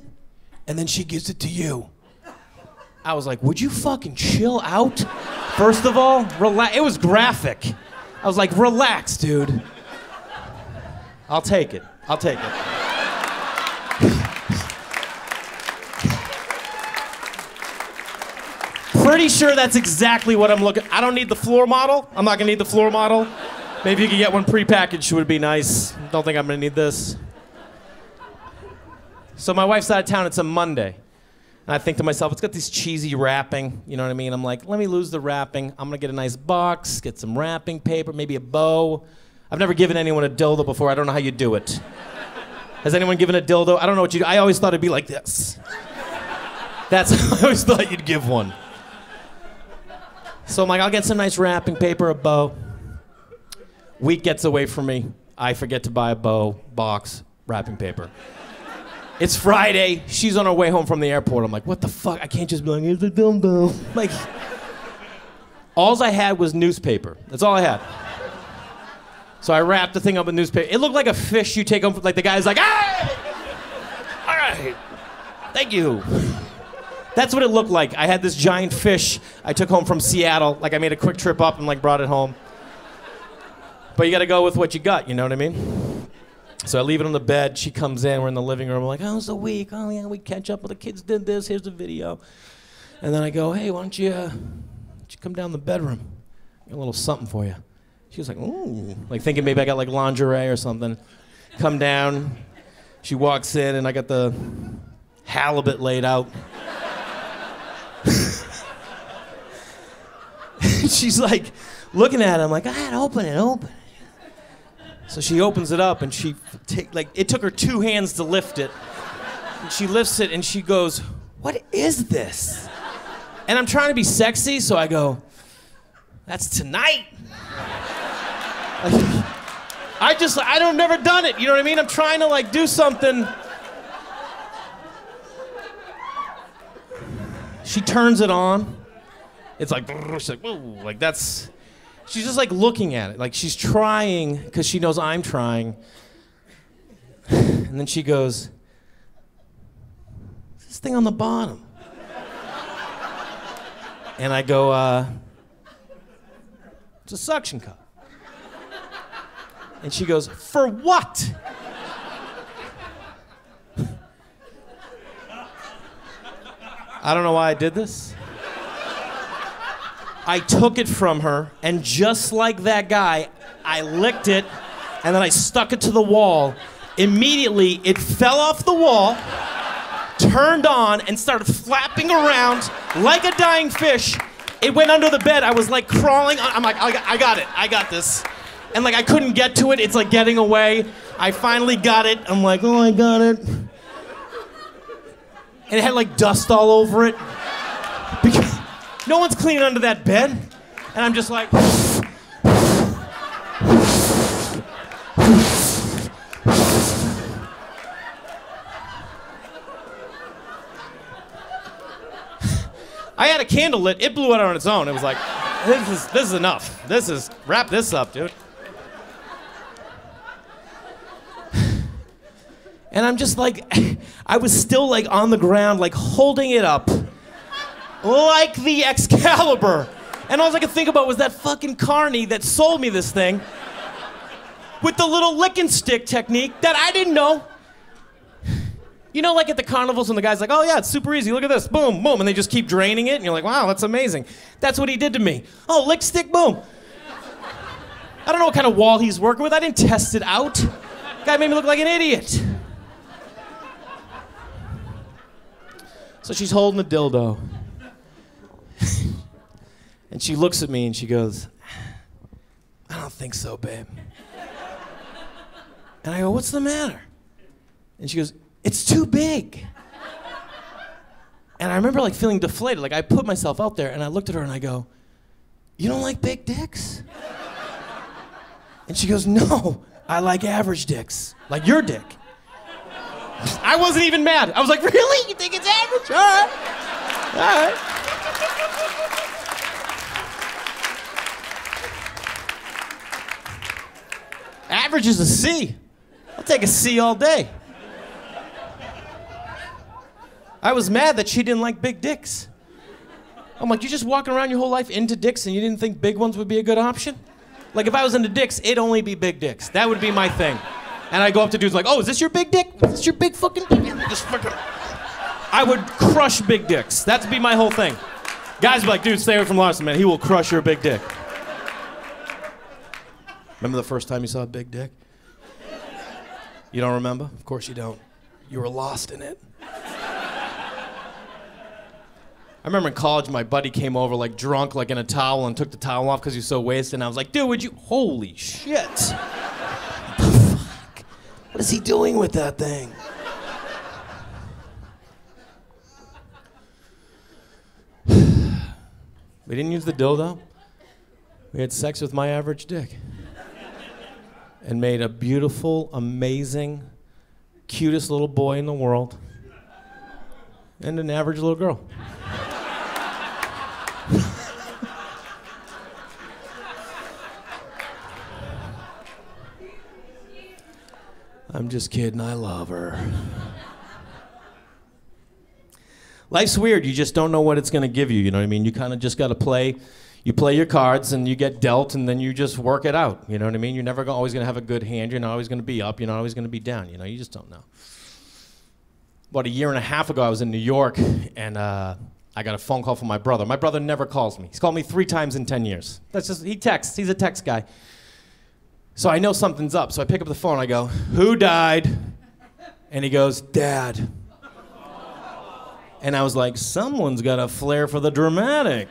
and then she gives it to you. I was like, would you fucking chill out? First of all, relax. It was graphic. I was like, relax, dude. I'll take it. I'll take it. Pretty sure that's exactly what I'm looking. I don't need the floor model. I'm not gonna need the floor model. Maybe you could get one prepackaged would be nice. Don't think I'm gonna need this. So my wife's out of town. It's a Monday. And I think to myself, it's got this cheesy wrapping. You know what I mean? I'm like, let me lose the wrapping. I'm gonna get a nice box, get some wrapping paper, maybe a bow. I've never given anyone a dildo before. I don't know how you do it. Has anyone given a dildo? I don't know what you do. I always thought it'd be like this. That's I always thought you'd give one. So I'm like, I'll get some nice wrapping paper, a bow. Week gets away from me. I forget to buy a bow, box, wrapping paper. It's Friday. She's on her way home from the airport. I'm like, what the fuck? I can't just be like, here's a dildo. Like, alls I had was newspaper. That's all I had. So I wrapped the thing up in newspaper. It looked like a fish you take home. Like the guy's like, hey! All right. Thank you. That's what it looked like. I had this giant fish I took home from Seattle. Like I made a quick trip up and like brought it home. But you got to go with what you got. You know what I mean? So I leave it on the bed. She comes in. We're in the living room. I'm like, how's the week? Oh, yeah, we catch up. Well, the kids did this. Here's the video. And then I go, hey, why don't you, uh, don't you come down the bedroom? Got a little something for you. She was like, ooh. Like thinking maybe I got like lingerie or something. Come down. She walks in, and I got the halibut laid out. she's like looking at it. I'm like, open it, open it. So she opens it up and she take like it took her two hands to lift it. And she lifts it and she goes, "What is this?" And I'm trying to be sexy, so I go, "That's tonight." I just I don't never done it. You know what I mean? I'm trying to like do something. She turns it on. It's like like, Whoa, like that's. She's just like looking at it, like she's trying because she knows I'm trying. And then she goes, "This thing on the bottom." And I go, uh, "It's a suction cup." And she goes, For what? I don't know why I did this. I took it from her, and just like that guy, I licked it, and then I stuck it to the wall. Immediately, it fell off the wall, turned on, and started flapping around like a dying fish. It went under the bed. I was like crawling. I'm like, I got it. I got this and like I couldn't get to it. It's like getting away. I finally got it. I'm like, oh, I got it. And it had like dust all over it. Because no one's cleaning under that bed. And I'm just like. I had a candle lit. It blew out on its own. It was like, this is this is enough. This is wrap this up, dude. And I'm just like, I was still like on the ground, like holding it up, like the Excalibur. And all I could think about was that fucking carny that sold me this thing with the little licking stick technique that I didn't know. You know, like at the carnivals, when the guy's like, oh yeah, it's super easy, look at this, boom, boom, and they just keep draining it, and you're like, wow, that's amazing. That's what he did to me. Oh, lick stick, boom. I don't know what kind of wall he's working with, I didn't test it out. Guy made me look like an idiot. So she's holding the dildo. and she looks at me and she goes, I don't think so, babe. And I go, What's the matter? And she goes, It's too big. And I remember like feeling deflated. Like I put myself out there and I looked at her and I go, You don't like big dicks? And she goes, No, I like average dicks, like your dick. I wasn't even mad. I was like, really? You think it's average? All right. All right. Average is a C. I'll take a C all day. I was mad that she didn't like big dicks. I'm like, you just walking around your whole life into dicks and you didn't think big ones would be a good option? Like, if I was into dicks, it'd only be big dicks. That would be my thing. And I go up to dudes like, oh, is this your big dick? Is this your big fucking dick? Just fucking. I would crush big dicks. That'd be my whole thing. Guys be like, dude, stay away from Larson, man. He will crush your big dick. Remember the first time you saw a big dick? You don't remember? Of course you don't. You were lost in it. I remember in college, my buddy came over like drunk, like in a towel, and took the towel off because he was so wasted. And I was like, dude, would you? Holy shit. What the fuck? What is he doing with that thing? We didn't use the dildo. We had sex with my average dick. And made a beautiful, amazing, cutest little boy in the world. And an average little girl. I'm just kidding. I love her. Life's weird. You just don't know what it's going to give you. You know what I mean? You kind of just got to play. You play your cards and you get dealt, and then you just work it out. You know what I mean? You're never always going to have a good hand. You're not always going to be up. You're not always going to be down. You know, you just don't know. About a year and a half ago, I was in New York, and uh, I got a phone call from my brother. My brother never calls me. He's called me three times in 10 years. That's just, he texts. He's a text guy. So I know something's up. So I pick up the phone. I go, Who died? And he goes, Dad. And I was like, Someone's got a flair for the dramatic.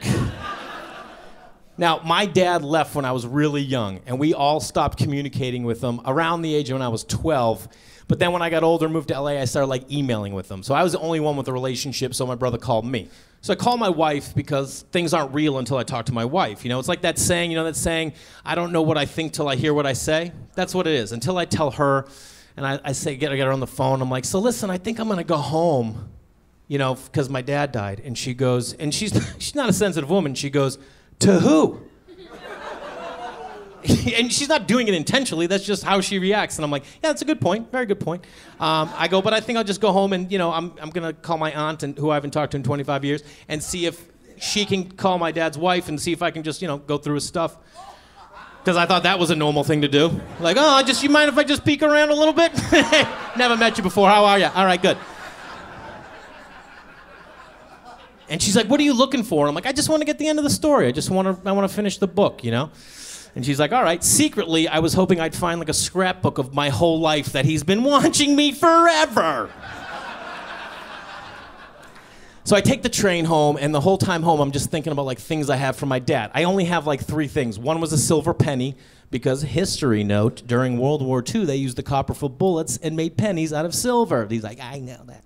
Now, my dad left when I was really young, and we all stopped communicating with him around the age of when I was 12. But then when I got older, moved to LA, I started like emailing with them. So I was the only one with a relationship, so my brother called me. So I call my wife because things aren't real until I talk to my wife. You know, it's like that saying, you know, that saying, I don't know what I think till I hear what I say. That's what it is. Until I tell her, and I, I say, get, I get her on the phone, I'm like, so listen, I think I'm gonna go home, you know, because my dad died. And she goes, and she's, she's not a sensitive woman, she goes, to who? and she's not doing it intentionally. That's just how she reacts. And I'm like, yeah, that's a good point. Very good point. Um, I go, but I think I'll just go home and, you know, I'm, I'm going to call my aunt, and, who I haven't talked to in 25 years, and see if she can call my dad's wife and see if I can just, you know, go through his stuff. Because I thought that was a normal thing to do. Like, oh, just you mind if I just peek around a little bit? Never met you before. How are you? All right, good. And she's like, "What are you looking for?" And I'm like, "I just want to get the end of the story. I just want to. I want to finish the book, you know." And she's like, "All right." Secretly, I was hoping I'd find like a scrapbook of my whole life that he's been watching me forever. So I take the train home, and the whole time home, I'm just thinking about like things I have from my dad. I only have like three things. One was a silver penny, because history note during World War II they used the copper for bullets and made pennies out of silver. He's like, I know that.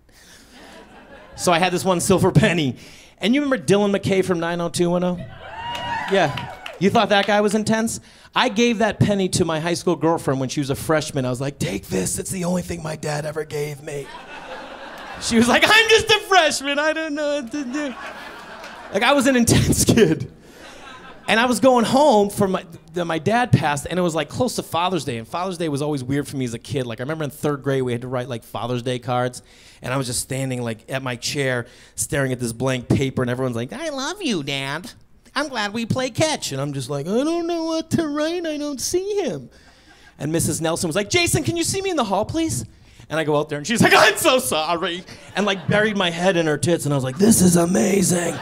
So I had this one silver penny, and you remember Dylan McKay from 90210? Yeah. You thought that guy was intense? I gave that penny to my high school girlfriend when she was a freshman. I was like, take this. It's the only thing my dad ever gave me. She was like, I'm just a freshman. I don't know what to do. Like, I was an intense kid. And I was going home for my, the, my dad passed, and it was like close to Father's Day. And Father's Day was always weird for me as a kid. Like, I remember in third grade, we had to write like Father's Day cards. And I was just standing like at my chair, staring at this blank paper, and everyone's like, I love you, Dad. I'm glad we play catch. And I'm just like, I don't know what to write. I don't see him. And Mrs. Nelson was like, Jason, can you see me in the hall, please? And I go out there, and she's like, I'm so sorry. And like buried my head in her tits, and I was like, this is amazing.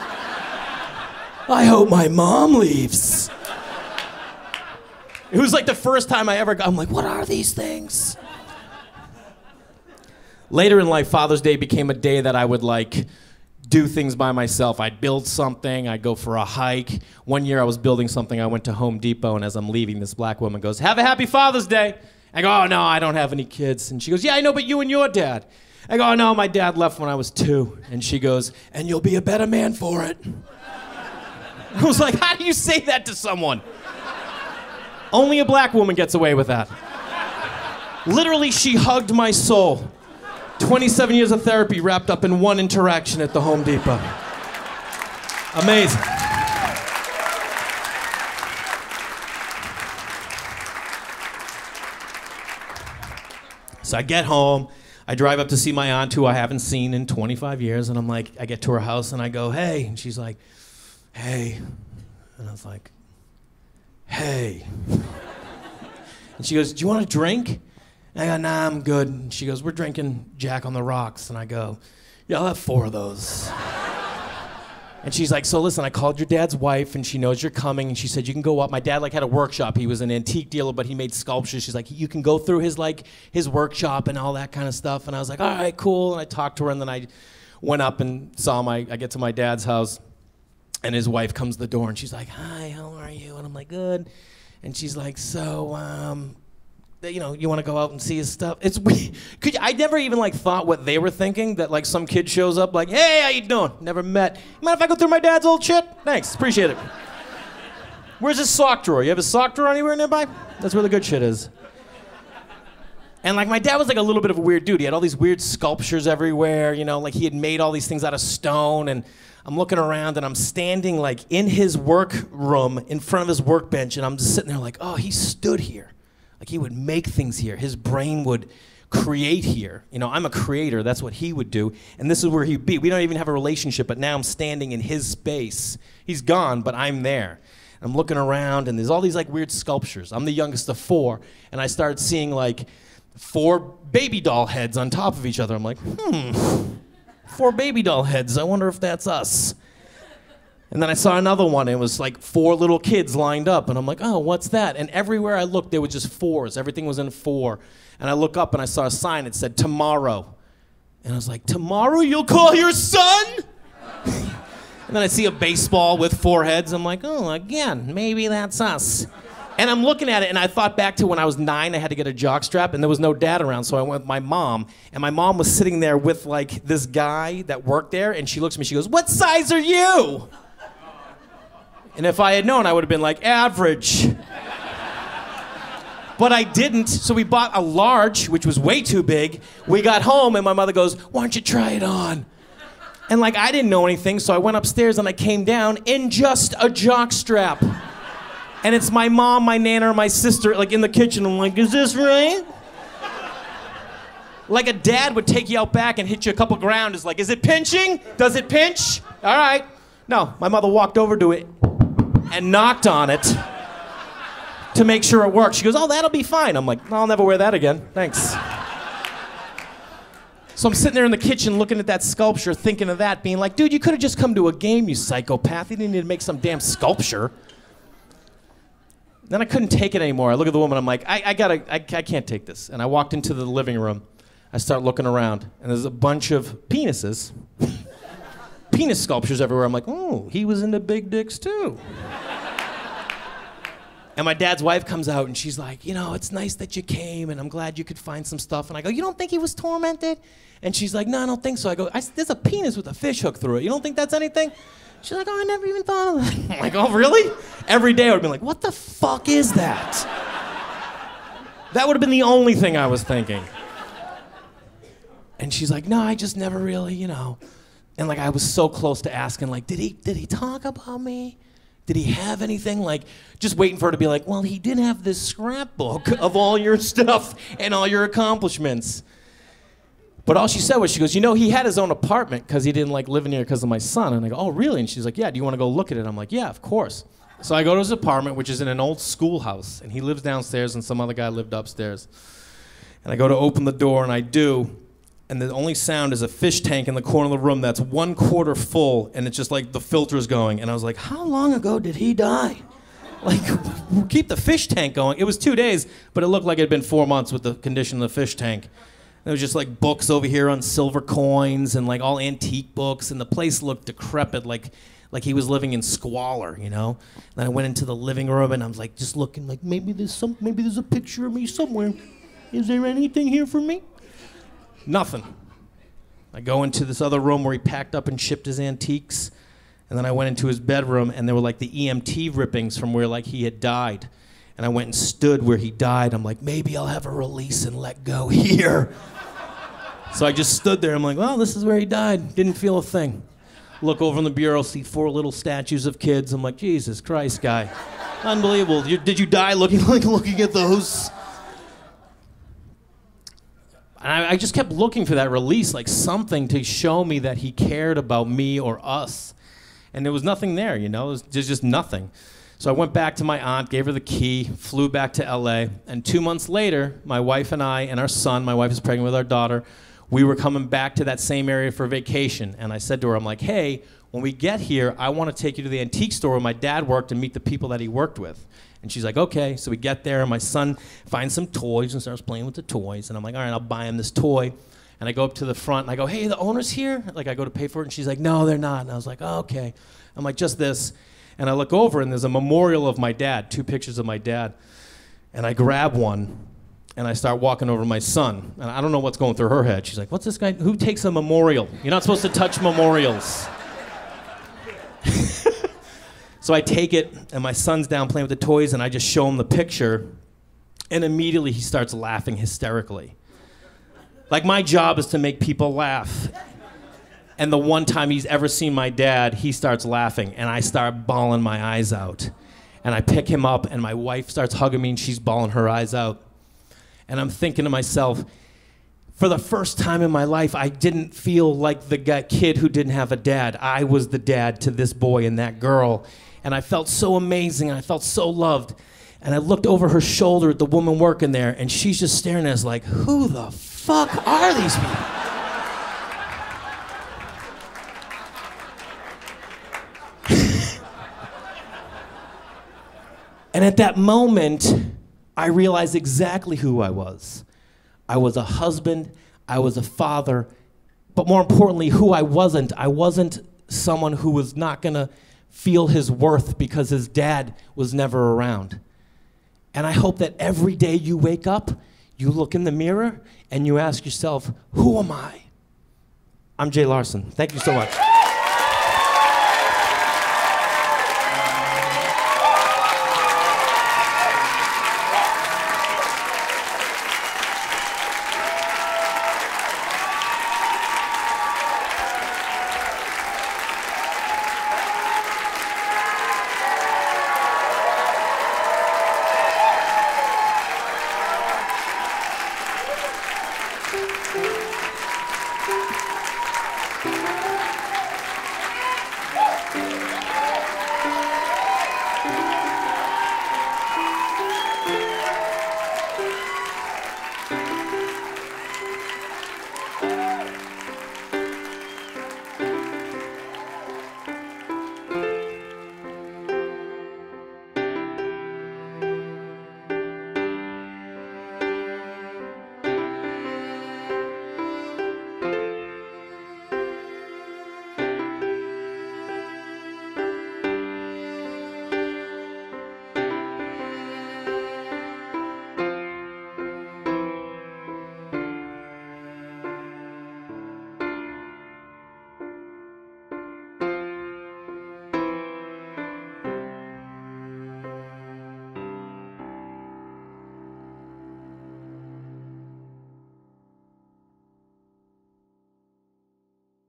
I hope my mom leaves. It was like the first time I ever got, I'm like, what are these things? Later in life, Father's Day became a day that I would like do things by myself. I'd build something, I'd go for a hike. One year I was building something, I went to Home Depot, and as I'm leaving, this black woman goes, Have a happy Father's Day. I go, Oh, no, I don't have any kids. And she goes, Yeah, I know, but you and your dad. I go, Oh, no, my dad left when I was two. And she goes, And you'll be a better man for it. I was like, How do you say that to someone? Only a black woman gets away with that. Literally, she hugged my soul. 27 years of therapy wrapped up in one interaction at the Home Depot. Amazing. So I get home, I drive up to see my aunt who I haven't seen in 25 years, and I'm like, I get to her house and I go, hey. And she's like, hey. And I was like, hey. And she goes, do you want a drink? And I go, nah, I'm good. And she goes, we're drinking Jack on the Rocks. And I go, yeah, I'll have four of those. and she's like, so listen, I called your dad's wife, and she knows you're coming, and she said you can go up. My dad like had a workshop. He was an antique dealer, but he made sculptures. She's like, you can go through his like his workshop and all that kind of stuff. And I was like, all right, cool. And I talked to her, and then I went up and saw my. I get to my dad's house, and his wife comes to the door, and she's like, hi, how are you? And I'm like, good. And she's like, so um, you know, you want to go out and see his stuff. It's weird. Could I never even like thought what they were thinking that like some kid shows up like, hey, how you doing? Never met. Mind if I go through my dad's old shit? Thanks, appreciate it. Where's his sock drawer? You have a sock drawer anywhere nearby? That's where the good shit is. And like my dad was like a little bit of a weird dude. He had all these weird sculptures everywhere, you know, like he had made all these things out of stone and I'm looking around and I'm standing like in his work room in front of his workbench and I'm just sitting there like, oh, he stood here. Like he would make things here. His brain would create here. You know, I'm a creator. That's what he would do. And this is where he'd be. We don't even have a relationship, but now I'm standing in his space. He's gone, but I'm there. I'm looking around, and there's all these like weird sculptures. I'm the youngest of four, and I started seeing like four baby doll heads on top of each other. I'm like, hmm, four baby doll heads. I wonder if that's us. And then I saw another one. It was like four little kids lined up. And I'm like, oh, what's that? And everywhere I looked, there were just fours. Everything was in four. And I look up and I saw a sign. It said, tomorrow. And I was like, tomorrow you'll call your son? And then I see a baseball with four heads. I'm like, oh, again, maybe that's us. And I'm looking at it, and I thought back to when I was nine, I had to get a jock strap, and there was no dad around, so I went with my mom. And my mom was sitting there with like this guy that worked there, and she looks at me, she goes, What size are you? And if I had known, I would have been like, Average. But I didn't, so we bought a large, which was way too big. We got home, and my mother goes, Why don't you try it on? And like, I didn't know anything, so I went upstairs and I came down in just a jock strap. And it's my mom, my nana, or my sister, like in the kitchen. I'm like, Is this right? Like a dad would take you out back and hit you a couple ground. Is like, Is it pinching? Does it pinch? All right. No, my mother walked over to it and knocked on it to make sure it worked. She goes, Oh, that'll be fine. I'm like, I'll never wear that again. Thanks. So I'm sitting there in the kitchen looking at that sculpture, thinking of that, being like, dude, you could have just come to a game, you psychopath. You didn't need to make some damn sculpture. Then I couldn't take it anymore. I look at the woman, I'm like, I, I gotta, I, I can't take this. And I walked into the living room. I start looking around, and there's a bunch of penises. Penis sculptures everywhere. I'm like, oh, he was into big dicks too. And my dad's wife comes out and she's like, you know, it's nice that you came and I'm glad you could find some stuff. And I go, you don't think he was tormented? And she's like, no, I don't think so. I go, I, there's a penis with a fish hook through it. You don't think that's anything? She's like, oh, I never even thought of that. I'm like, oh, really? Every day I would be like, what the fuck is that? That would have been the only thing I was thinking. And she's like, no, I just never really, you know. And like I was so close to asking, like, did he did he talk about me? Did he have anything? Like, just waiting for her to be like, well, he did have this scrapbook of all your stuff and all your accomplishments. But all she said was, she goes, you know, he had his own apartment because he didn't like living here because of my son. And I go, oh, really? And she's like, yeah, do you want to go look at it? I'm like, yeah, of course. So I go to his apartment, which is in an old schoolhouse, and he lives downstairs, and some other guy lived upstairs. And I go to open the door, and I do, and the only sound is a fish tank in the corner of the room that's one quarter full, and it's just like the filter's going. And I was like, how long ago did he die? Like, keep the fish tank going. It was two days, but it looked like it had been four months with the condition of the fish tank. There was just like books over here on silver coins and like all antique books, and the place looked decrepit, like like he was living in squalor, you know. Then I went into the living room and I was like just looking, like maybe there's some, maybe there's a picture of me somewhere. Is there anything here for me? Nothing. I go into this other room where he packed up and shipped his antiques, and then I went into his bedroom and there were like the EMT rippings from where like he had died. And I went and stood where he died. I'm like, maybe I'll have a release and let go here. So I just stood there. I'm like, well, this is where he died. Didn't feel a thing. Look over in the bureau, see four little statues of kids. I'm like, Jesus Christ, guy. Unbelievable. You, did you die looking like looking at those? And I, I just kept looking for that release, like something to show me that he cared about me or us. And there was nothing there, you know? It was, there's just nothing. So I went back to my aunt, gave her the key, flew back to LA, and two months later, my wife and I and our son, my wife is pregnant with our daughter, we were coming back to that same area for vacation. And I said to her, I'm like, hey, when we get here, I want to take you to the antique store where my dad worked and meet the people that he worked with. And she's like, okay. So we get there, and my son finds some toys and starts playing with the toys. And I'm like, all right, I'll buy him this toy. And I go up to the front and I go, hey, the owner's here? Like, I go to pay for it, and she's like, no, they're not. And I was like, oh, okay. I'm like, just this. And I look over, and there's a memorial of my dad, two pictures of my dad. And I grab one, and I start walking over my son. And I don't know what's going through her head. She's like, what's this guy? Who takes a memorial? You're not supposed to touch memorials. so I take it, and my son's down playing with the toys, and I just show him the picture. And immediately he starts laughing hysterically. Like, my job is to make people laugh. And the one time he's ever seen my dad, he starts laughing, and I start bawling my eyes out. And I pick him up, and my wife starts hugging me, and she's bawling her eyes out. And I'm thinking to myself, for the first time in my life, I didn't feel like the kid who didn't have a dad. I was the dad to this boy and that girl. And I felt so amazing, and I felt so loved. And I looked over her shoulder at the woman working there, and she's just staring at us like, who the fuck are these people? And at that moment, I realized exactly who I was. I was a husband, I was a father, but more importantly, who I wasn't. I wasn't someone who was not to feel his worth because his dad was never around. And I hope that every day you wake up, you look in the mirror and you ask yourself, Who am I? I'm Jay Larson. Thank you so much.